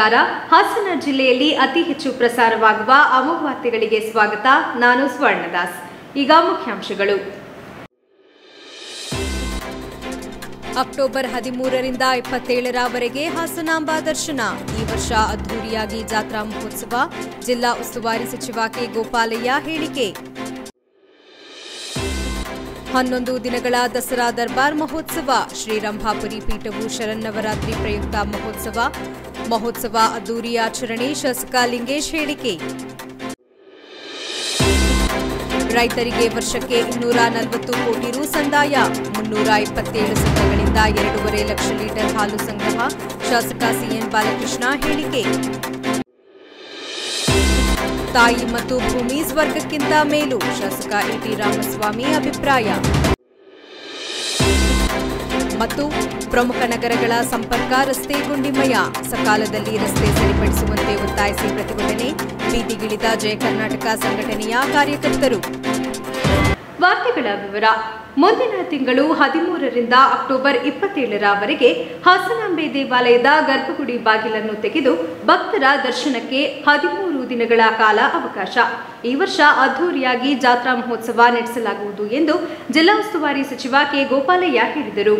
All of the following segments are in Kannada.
ನಮಸ್ಕಾರ. ಹಾಸನ ಜಿಲ್ಲೆಯಲ್ಲಿ ಅತಿ ಹೆಚ್ಚು ಪ್ರಸಾರವಾಗುವ ಅಮೋವಾರ್ತೆಗಳಿಗೆ ಸ್ವಾಗತ. ನಾನು ಸ್ವರ್ಣದಾಸ್. ಈಗ ಮುಖ್ಯಾಂಶಗಳು. ಅಕ್ಟೋಬರ್ ಹದಿಮೂರರಿಂದ ಇಪ್ಪತ್ತೇಳರವರೆಗೆ ಹಾಸನಾಂಬ ದರ್ಶನ. ಈ ವರ್ಷ ಅದ್ದೂರಿಯಾಗಿ ಜಾತ್ರಾ ಮಹೋತ್ಸವ. ಜಿಲ್ಲಾ ಉಸ್ತುವಾರಿ ಸಚಿವ ಕೆ ಗೋಪಾಲಯ್ಯ ಹೇಳಿಕೆ. ಹನ್ನೊಂದು ದಿನಗಳ ದಸರಾ ದರ್ಬಾರ್ ಮಹೋತ್ಸವ. ಶ್ರೀರಂಭಾಪುರಿ ಪೀಠವು ಶರನ್ನವರಾತ್ರಿ ಪ್ರಯುಕ್ತ ಮಹೋತ್ಸವ. ಮಹೋತ್ಸವ ಅದ್ದೂರಿ ಆಚರಣೆ ಶಾಸಕ ಲಿಂಗೇಶ್ ಹೇಳಿಕೆ. ರೈತರಿಗೆ ವರ್ಷಕ್ಕೆ ಇನ್ನೂರ ನಲವತ್ತು ಕೋಟಿ ರು ಸಂದಾಯ. ಮುನ್ನೂರ ಇಪ್ಪತ್ತೇಳು ಸಂಘಗಳಿಂದ ಎರಡೂವರೆ ಲಕ್ಷ ಲೀಟರ್ ಹಾಲು ಸಂಗ್ರಹ. ಶಾಸಕ ಸಿಎನ್ ಬಾಲಕೃಷ್ಣ ಹೇಳಿಕೆ. ತಾಯಿ ಮತ್ತು ಭೂಮಿ ಸ್ವರ್ಗಕ್ಕಿಂತ ಮೇಲು, ಶಾಸಕ ಇಟಿ ರಾಮಸ್ವಾಮಿ ಅಭಿಪ್ರಾಯ. ಮತ್ತು ಪ್ರಮುಖ ನಗರಗಳ ಸಂಪರ್ಕ ರಸ್ತೆ ಗುಂಡಿಮಯ. ಸಕಾಲದಲ್ಲಿ ರಸ್ತೆ ಸರಿಪಡಿಸುವಂತೆ ಒತ್ತಾಯಿಸಿ ಪ್ರತಿಭಟನೆ, ಬೀದಿಗಿಳಿದ ಜಯ ಕರ್ನಾಟಕ ಸಂಘಟನೆಯ ಕಾರ್ಯಕರ್ತರು. ವಾರ್ತೆಗಳ ವಿವರ. ಮುಂದಿನ ತಿಂಗಳು ಹದಿಮೂರರಿಂದ ಅಕ್ಟೋಬರ್ ಇಪ್ಪತ್ತೇಳರವರೆಗೆ ಹಾಸನಾಂಬೆ ದೇವಾಲಯದ ಗರ್ಭಗುಡಿ ಬಾಗಿಲನ್ನು ತೆಗೆದು ಭಕ್ತರ ದರ್ಶನಕ್ಕೆ ಹದಿಮೂರು ದಿನಗಳ ಕಾಲ ಅವಕಾಶ. ಈ ವರ್ಷ ಅದ್ದೂರಿಯಾಗಿ ಜಾತ್ರಾ ಮಹೋತ್ಸವ ನಡೆಸಲಾಗುವುದು ಎಂದು ಜಿಲ್ಲಾ ಉಸ್ತುವಾರಿ ಸಚಿವ ಕೆ ಗೋಪಾಲಯ್ಯ ಹೇಳಿದರು.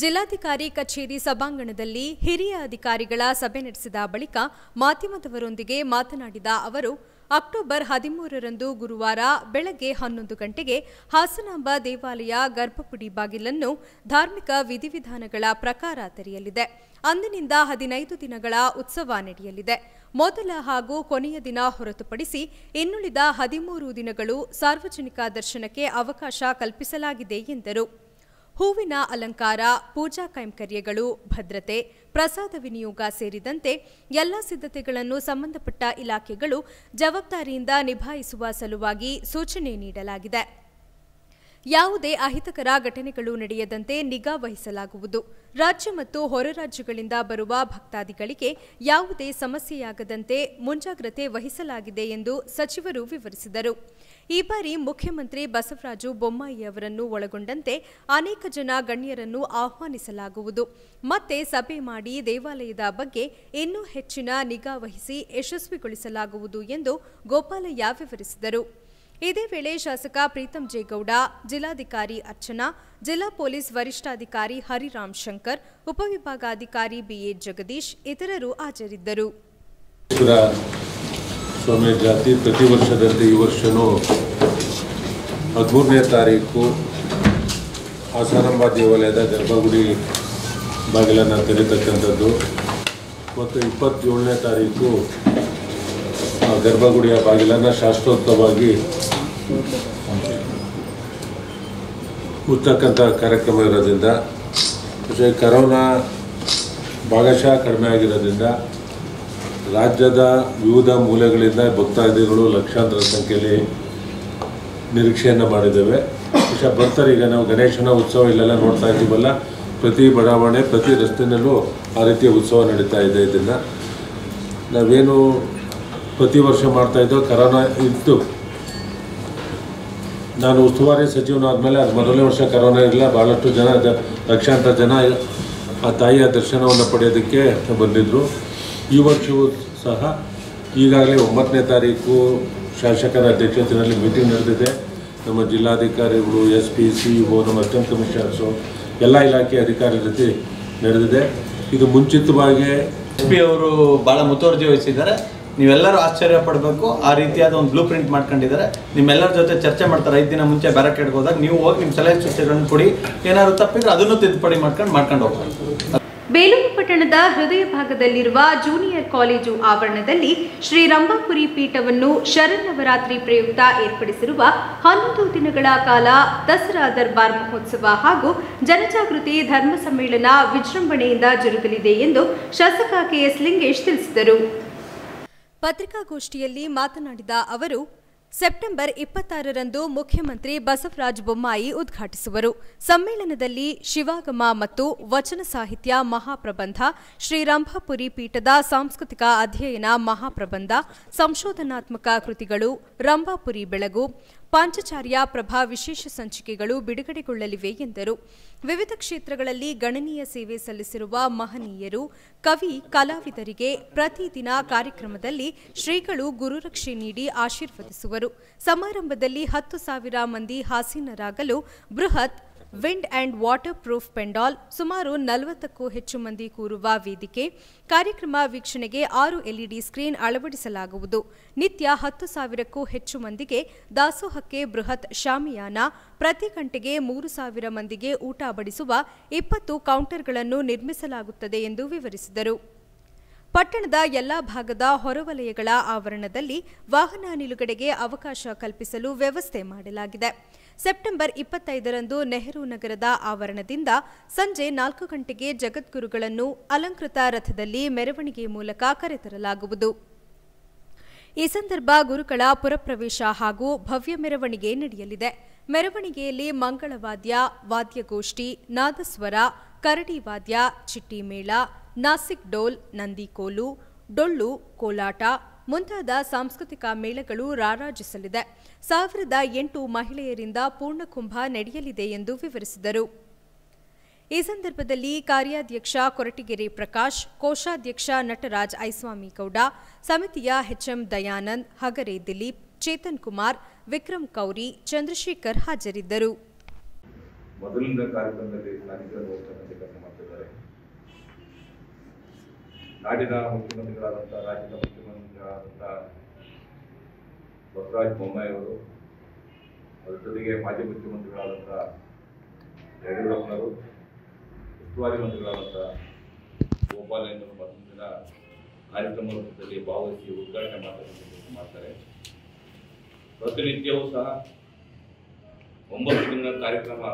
ಜಿಲ್ಲಾಧಿಕಾರಿ ಕಚೇರಿ ಸಭಾಂಗಣದಲ್ಲಿ ಹಿರಿಯ ಅಧಿಕಾರಿಗಳ ಸಭೆ ನಡೆಸಿದ ಬಳಿಕ ಮಾಧ್ಯಮದವರೊಂದಿಗೆ ಮಾತನಾಡಿದ ಅವರು ಅಕ್ಟೋಬರ್ ಹದಿಮೂರರಂದು ಗುರುವಾರ ಬೆಳಗ್ಗೆ ಹನ್ನೊಂದು ಗಂಟೆಗೆ ಹಾಸನಾಂಬ ದೇವಾಲಯ ಗರ್ಭಪುಡಿ ಬಾಗಿಲನ್ನು ಧಾರ್ಮಿಕ ವಿಧಿವಿಧಾನಗಳ ಪ್ರಕಾರ ತೆರೆಯಲಿದೆ. ಅಂದಿನಿಂದ ಹದಿನೈದು ದಿನಗಳ ಉತ್ಸವ ನಡೆಯಲಿದೆ. ಮೊದಲ ಹಾಗೂ ಕೊನೆಯ ದಿನ ಹೊರತುಪಡಿಸಿ ಇನ್ನುಳಿದ ಹದಿಮೂರು ದಿನಗಳು ಸಾರ್ವಜನಿಕ ದರ್ಶನಕ್ಕೆ ಅವಕಾಶ ಕಲ್ಪಿಸಲಾಗಿದೆ ಎಂದರು. ಹೂವಿನ ಅಲಂಕಾರ, ಪೂಜಾ ಕೈಂಕರ್ಯಗಳು, ಭದ್ರತೆ, ಪ್ರಸಾದ ವಿನಿಯೋಗ ಸೇರಿದಂತೆ ಎಲ್ಲ ಸಿದ್ಧತೆಗಳನ್ನು ಸಂಬಂಧಪಟ್ಟ ಇಲಾಖೆಗಳು ಜವಾಬ್ದಾರಿಯಿಂದ ನಿಭಾಯಿಸುವ ಸಲುವಾಗಿ ಸೂಚನೆ ನೀಡಲಾಗಿದೆ. ಯಾವುದೇ ಅಹಿತಕರ ಘಟನೆಗಳು ನಡೆಯದಂತೆ ನಿಗಾ ವಹಿಸಲಾಗುವುದು. ರಾಜ್ಯ ಮತ್ತು ಹೊರ ರಾಜ್ಯಗಳಿಂದ ಬರುವ ಭಕ್ತಾದಿಗಳಿಗೆ ಯಾವುದೇ ಸಮಸ್ಯೆಯಾಗದಂತೆ ಮುಂಜಾಗ್ರತೆ ವಹಿಸಲಾಗಿದೆ ಎಂದು ಸಚಿವರು ವಿವರಿಸಿದರು. ಈ ಬಾರಿ ಮುಖ್ಯಮಂತ್ರಿ ಬಸವರಾಜು ಬೊಮ್ಮಾಯಿ ಅವರನ್ನು ಒಳಗೊಂಡಂತೆ ಅನೇಕ ಜನ ಗಣ್ಯರನ್ನು ಆಹ್ವಾನಿಸಲಾಗುವುದು. ಮತ್ತೆ ಸಭೆ ಮಾಡಿ ದೇವಾಲಯದ ಬಗ್ಗೆ ಇನ್ನೂ ಹೆಚ್ಚಿನ ನಿಗಾ ವಹಿಸಿ ಯಶಸ್ವಿಗೊಳಿಸಲಾಗುವುದು ಎಂದು ಗೋಪಾಲಯ್ಯ ವಿವರಿಸಿದರು. ಇದೇ ವೇಳೆ ಶಾಸಕ ಪ್ರೀತಂ ಜೇಗೌಡ, ಜಿಲ್ಲಾಧಿಕಾರಿ ಅರ್ಚನಾ, ಜಿಲ್ಲಾ ಪೊಲೀಸ್ ವರಿಷ್ಠಾಧಿಕಾರಿ ಹರಿರಾಮ್ ಶಂಕರ್, ಉಪವಿಭಾಗಾಧಿಕಾರಿ ಬಿಎ ಜಗದೀಶ್ ಇತರರು ಹಾಜರಿದ್ದರು. ಸ್ವಾಮಿ ಜಾತಿ ಪ್ರತಿ ವರ್ಷದಂತೆ ಈ ವರ್ಷವೂ ಹದಿಮೂರನೇ ತಾರೀಕು ಆಸಾರಂಭ ದೇವಾಲಯದ ಗರ್ಭಗುಡಿ ಬಾಗಿಲನ್ನು ತೆರೀತಕ್ಕಂಥದ್ದು ಮತ್ತು ಇಪ್ಪತ್ತೇಳನೇ ತಾರೀಕು ಗರ್ಭಗುಡಿಯ ಬಾಗಿಲನ್ನು ಶಾಸ್ತ್ರೋಕ್ತವಾಗಿ ಮುಚ್ಚಕ್ಕಂಥ ಕಾರ್ಯಕ್ರಮ ಇರೋದ್ರಿಂದ ಜೊತೆ ಕರೋನಾ ಭಾಗಶಃ ಕಡಿಮೆ ಆಗಿರೋದ್ರಿಂದ ರಾಜ್ಯದ ವಿವಿಧ ಮೂಲೆಗಳಿಂದ ಭಕ್ತಾದಿಗಳು ಲಕ್ಷಾಂತರ ಸಂಖ್ಯೆಯಲ್ಲಿ ನಿರೀಕ್ಷೆಯನ್ನು ಮಾಡಿದ್ದೇವೆ. ವಿಷಯ ಬರ್ತಾರೆ ಈಗ ನಾವು ಗಣೇಶನ ಉತ್ಸವ ಇಲ್ಲೆಲ್ಲ ನೋಡ್ತಾ ಇದ್ದೀವಲ್ಲ, ಪ್ರತಿ ಬಡಾವಣೆ, ಪ್ರತಿ ರಸ್ತೆಯಲ್ಲೂ ಆ ರೀತಿಯ ಉತ್ಸವ ನಡೀತಾ ಇದೆ ಇದನ್ನು ನಾವೇನು ಪ್ರತಿ ವರ್ಷ ಮಾಡ್ತಾ ಇದ್ದೋ ಕರೋನಾ ಇತ್ತು. ನಾನು ಉಸ್ತುವಾರಿ ಸಚಿವನಾದಮೇಲೆ ಅದು ಮೊದಲನೇ ವರ್ಷ ಕರೋನಾ ಇರಲಿಲ್ಲ ಭಾಳಷ್ಟು ಜನ ಲಕ್ಷಾಂತರ ಜನ ಆ ತಾಯಿಯ ದರ್ಶನವನ್ನು ಪಡೆಯೋದಕ್ಕೆ ಬಂದಿದ್ದರು ಈ ವರ್ಷವೂ ಸಹ ಈಗಾಗಲೇ ಒಂಬತ್ತನೇ ತಾರೀಕು ಶಾಸಕರ ಅಧ್ಯಕ್ಷತೆಯಲ್ಲಿ ಮೀಟಿಂಗ್ ನಡೆದಿದೆ. ನಮ್ಮ ಜಿಲ್ಲಾಧಿಕಾರಿಗಳು, ಎಸ್ ಪಿ, ಸಿ ಒ, ನಮ್ಮ ಅಸಿಸ್ಟೆಂಟ್ ಕಮಿಷನರ್ಸು, ಎಲ್ಲ ಇಲಾಖೆ ಅಧಿಕಾರಿಗಳ ಜೊತೆ ನಡೆದಿದೆ. ಇದು ಮುಂಚಿತವಾಗಿ ಎಸ್ ಪಿ ಅವರು ಭಾಳ ಮುತುವರ್ಜಿ ವಹಿಸಿದ್ದಾರೆ. ನೀವೆಲ್ಲರೂ ಆಶ್ಚರ್ಯ ಪಡಬೇಕು. ಆ ರೀತಿಯಾದ ಒಂದು ಬ್ಲೂ ಪ್ರಿಂಟ್ ಮಾಡ್ಕೊಂಡಿದ್ದಾರೆ. ನಿಮ್ಮೆಲ್ಲರ ಜೊತೆ ಚರ್ಚೆ ಮಾಡ್ತಾರೆ. ಐದು ದಿನ ಮುಂಚೆ ಬ್ಯಾರಕೇಡ್ಗೆ ಹೋದಾಗ ನೀವು ಹೋಗಿ ನಿಮ್ಮ ಸಲಹೆ ಸೂಚನೆಗಳನ್ನು ಕೊಡಿ. ಏನಾದರೂ ತಪ್ಪಿದ್ರೆ ಅದನ್ನು ತಿದ್ದುಪಡಿ ಮಾಡ್ಕೊಂಡು ಮಾಡ್ಕೊಂಡು ಹೋಗ್ತಾರೆ. ಬೇಲೂರು ಪಟ್ಟಣದ ಹೃದಯ ಭಾಗದಲ್ಲಿರುವ ಜೂನಿಯರ್ ಕಾಲೇಜು ಆವರಣದಲ್ಲಿ ಶ್ರೀ ರಂಭಾಪುರಿ ಪೀಠವನ್ನು ಶರನ್ನವರಾತ್ರಿ ಪ್ರಯುಕ್ತ ಏರ್ಪಡಿಸಿರುವ ಹನ್ನೊಂದು ದಿನಗಳ ಕಾಲ ದಸರಾ ದರ್ಬಾರ್ ಮಹೋತ್ಸವ ಹಾಗೂ ಜನಜಾಗೃತಿ ಧರ್ಮ ಸಮ್ಮೇಳನ ವಿಜೃಂಭಣೆಯಿಂದ ಜರುಗಲಿದೆ ಎಂದು ಶಾಸಕ ಕೆಎಸ್ ಲಿಂಗೇಶ್ ತಿಳಿಸಿದರು. ಪತ್ರಿಕಾಗೋಷ್ಠಿಯಲ್ಲಿ ಮಾತನಾಡಿದ ಅವರು ಸೆಪ್ಟೆಂಬರ್ ಇಪ್ಪತ್ತಾರರಂದು ಮುಖ್ಯಮಂತ್ರಿ ಬಸವರಾಜ ಬೊಮ್ಮಾಯಿ ಉದ್ಘಾಟಿಸುವರು. ಸಮ್ಮೇಳನದಲ್ಲಿ ಶಿವಾಗಮ ಮತ್ತು ವಚನ ಸಾಹಿತ್ಯ ಮಹಾಪ್ರಬಂಧ, ಶ್ರೀರಂಭಾಪುರಿ ಪೀಠದ ಸಾಂಸ್ಕೃತಿಕ ಅಧ್ಯಯನ ಮಹಾಪ್ರಬಂಧ, ಸಂಶೋಧನಾತ್ಮಕ ಕೃತಿಗಳು, ರಂಭಾಪುರಿ ಬೆಳಗು ಪಾಂಚಚಾರ್ಯ ಪ್ರಭಾ ವಿಶೇಷ ಸಂಚಿಕೆಗಳು ಬಿಡುಗಡೆಗೊಳ್ಳಲಿವೆ ಎಂದರು. ವಿವಿಧ ಕ್ಷೇತ್ರಗಳಲ್ಲಿ ಗಣನೀಯ ಸೇವೆ ಸಲ್ಲಿಸಿರುವ ಮಹನೀಯರು, ಕವಿ, ಕಲಾವಿದರಿಗೆ ಪ್ರತಿದಿನ ಕಾರ್ಯಕ್ರಮದಲ್ಲಿ ಶ್ರೀಗಳು ಗುರುರಕ್ಷೆ ನೀಡಿ ಆಶೀರ್ವದಿಸುವರು. ಸಮಾರಂಭದಲ್ಲಿ ಹತ್ತು ಸಾವಿರ ಮಂದಿ ಹಾಸೀನರಾಗಲು ಬೃಹತ್ wind and water proof pandal ಸುಮಾರು ನಲವತ್ತಕ್ಕೂ ಹೆಚ್ಚು ಮಂದಿ ಕೂರುವ ವೇದಿಕೆ, ಕಾರ್ಯಕ್ರಮ ವೀಕ್ಷಣೆಗೆ ಆರು ಎಲ್ಇಡಿ ಸ್ಕ್ರೀನ್ ಅಳವಡಿಸಲಾಗುವುದು. ನಿತ್ಯ ಹತ್ತು ಸಾವಿರಕ್ಕೂ ಹೆಚ್ಚು ಮಂದಿಗೆ ದಾಸೋಹಕ್ಕೆ ಬೃಹತ್ ಶಾಮಿಯಾನ, ಪ್ರತಿ ಗಂಟೆಗೆ ಮೂರು ಸಾವಿರ ಮಂದಿಗೆ ಊಟ ಬಡಿಸುವ ಇಪ್ಪತ್ತು ಕೌಂಟರ್ಗಳನ್ನು ನಿರ್ಮಿಸಲಾಗುತ್ತದೆ ಎಂದು ವಿವರಿಸಿದರು. ಪಟ್ಟಣದ ಎಲ್ಲಾ ಭಾಗದ ಹೊರವಲಯಗಳ ಆವರಣದಲ್ಲಿ ವಾಹನ ನಿಲುಗಡೆಗೆ ಅವಕಾಶ ಕಲ್ಪಿಸಲು ವ್ಯವಸ್ಥೆ ಮಾಡಲಾಗಿದೆ. ಸೆಪ್ಟೆಂಬರ್ ಇಪ್ಪತ್ತೈದರಂದು ನೆಹರು ನಗರದ ಆವರಣದಿಂದ ಸಂಜೆ ನಾಲ್ಕು ಗಂಟೆಗೆ ಜಗದ್ಗುರುಗಳನ್ನು ಅಲಂಕೃತ ರಥದಲ್ಲಿ ಮೆರವಣಿಗೆ ಮೂಲಕ ಕರೆತರಲಾಗುವುದು. ಈ ಸಂದರ್ಭ ಗುರುಗಳ ಪುರಪ್ರವೇಶ ಹಾಗೂ ಭವ್ಯ ಮೆರವಣಿಗೆ ನಡೆಯಲಿದೆ. ಮೆರವಣಿಗೆಯಲ್ಲಿ ಮಂಗಳವಾದ್ಯ, ವಾದ್ಯಗೋಷ್ಠಿ, ನಾದಸ್ವರ, ಕರಡಿ ವಾದ್ಯ ಚಿಟ್ಟಿ ಮೇಳ ನಾಸಿಕ್ ಡೋಲ್, ನಂದಿಕೋಲು, ಡೊಳ್ಳು, ಕೋಲಾಟ ಮುಂತಾದ ಸಾಂಸ್ಕೃತಿಕ ಮೇಳಗಳು ರಾರಾಜಿಸಲಿದೆ. ಸಾವಿರದ ಎಂಟು ಮಹಿಳೆಯರಿಂದ ಪೂರ್ಣಕುಂಭ ನಡೆಯಲಿದೆ ಎಂದು ವಿವರಿಸಿದರು. ಈ ಸಂದರ್ಭದಲ್ಲಿ ಕಾರ್ಯಾಧ್ಯಕ್ಷ ಕೊರಟಗೆರೆ ಪ್ರಕಾಶ್, ಕೋಶಾಧ್ಯಕ್ಷ ನಟರಾಜ್ ಐಸ್ವಾಮಿ ಗೌಡ ಸಮಿತಿಯ ಎಚ್ಎಂ ದಯಾನಂದ್, ಹಗರೆ ದಿಲೀಪ್, ಚೇತನ್ ಕುಮಾರ್, ವಿಕ್ರಮ್ ಕೌರಿ, ಚಂದ್ರಶೇಖರ್ ಹಾಜರಿದ್ದರು. ಮೊದಲಿನ ಕಾರ್ಯಕ್ರಮದಲ್ಲಿ ನಾಡಿನ ಮುಖ್ಯಮಂತ್ರಿಗಳಾದಂಥ ರಾಜ್ಯದ ಮುಖ್ಯಮಂತ್ರಿಗಳಾದಂಥ ಬಸವರಾಜ ಬೊಮ್ಮಾಯಿಯವರು ಅದರ ಜೊತೆಗೆ ಮಾಜಿ ಮುಖ್ಯಮಂತ್ರಿಗಳಾದಂಥ ಯಡಿಯೂರಪ್ಪನವರು ಉಸ್ತುವಾರಿ ಮಂತ್ರಿಗಳಾದಂಥ ಗೋಪಾಲಯ್ಯನವರು ಮತ್ತೊಂದು ದಿನ ಕಾರ್ಯಕ್ರಮದಲ್ಲಿ ಭಾಗವಹಿಸಿ ಉದ್ಘಾಟನೆ ಮಾಡ್ತಕ್ಕಂಥ ಮಾಡ್ತಾರೆ. ಪ್ರತಿನಿತ್ಯವೂ ಸಹ ಒಂಬತ್ತು ದಿನಗಳ ಕಾರ್ಯಕ್ರಮ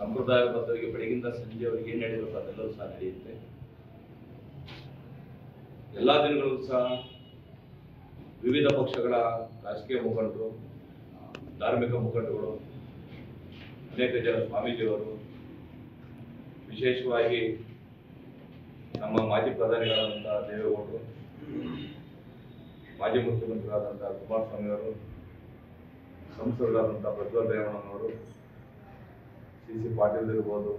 ಸಂಪ್ರದಾಯಬದ್ಧವಾಗಿ ಬೆಳಗಿಂದ ಸಂಜೆವರೆಗೆ ಏನು ನಡೆಯಬೇಕು ಅದೆಲ್ಲವೂ ಸಹ ನಡೆಯುತ್ತೆ. ಎಲ್ಲ ದಿನಗಳಲ್ಲೂ ಸಹ ವಿವಿಧ ಪಕ್ಷಗಳ ರಾಜಕೀಯ ಮುಖಂಡರು, ಧಾರ್ಮಿಕ ಮುಖಂಡರುಗಳು, ಅನೇಕ ಜನ ಸ್ವಾಮೀಜಿಯವರು, ವಿಶೇಷವಾಗಿ ನಮ್ಮ ಮಾಜಿ ಪ್ರಧಾನಿಗಳಾದಂಥ ದೇವೇಗೌಡರು, ಮಾಜಿ ಮುಖ್ಯಮಂತ್ರಿಗಳಾದಂಥ ಕುಮಾರಸ್ವಾಮಿ ಅವರು ಸಂಸದರಾದಂಥ ಪ್ರಜ್ವಲ್ ರೇವಣ್ಣನವರು, ಸಿ ಸಿ ಪಾಟೀಲ್ ಇರ್ಬೋದು,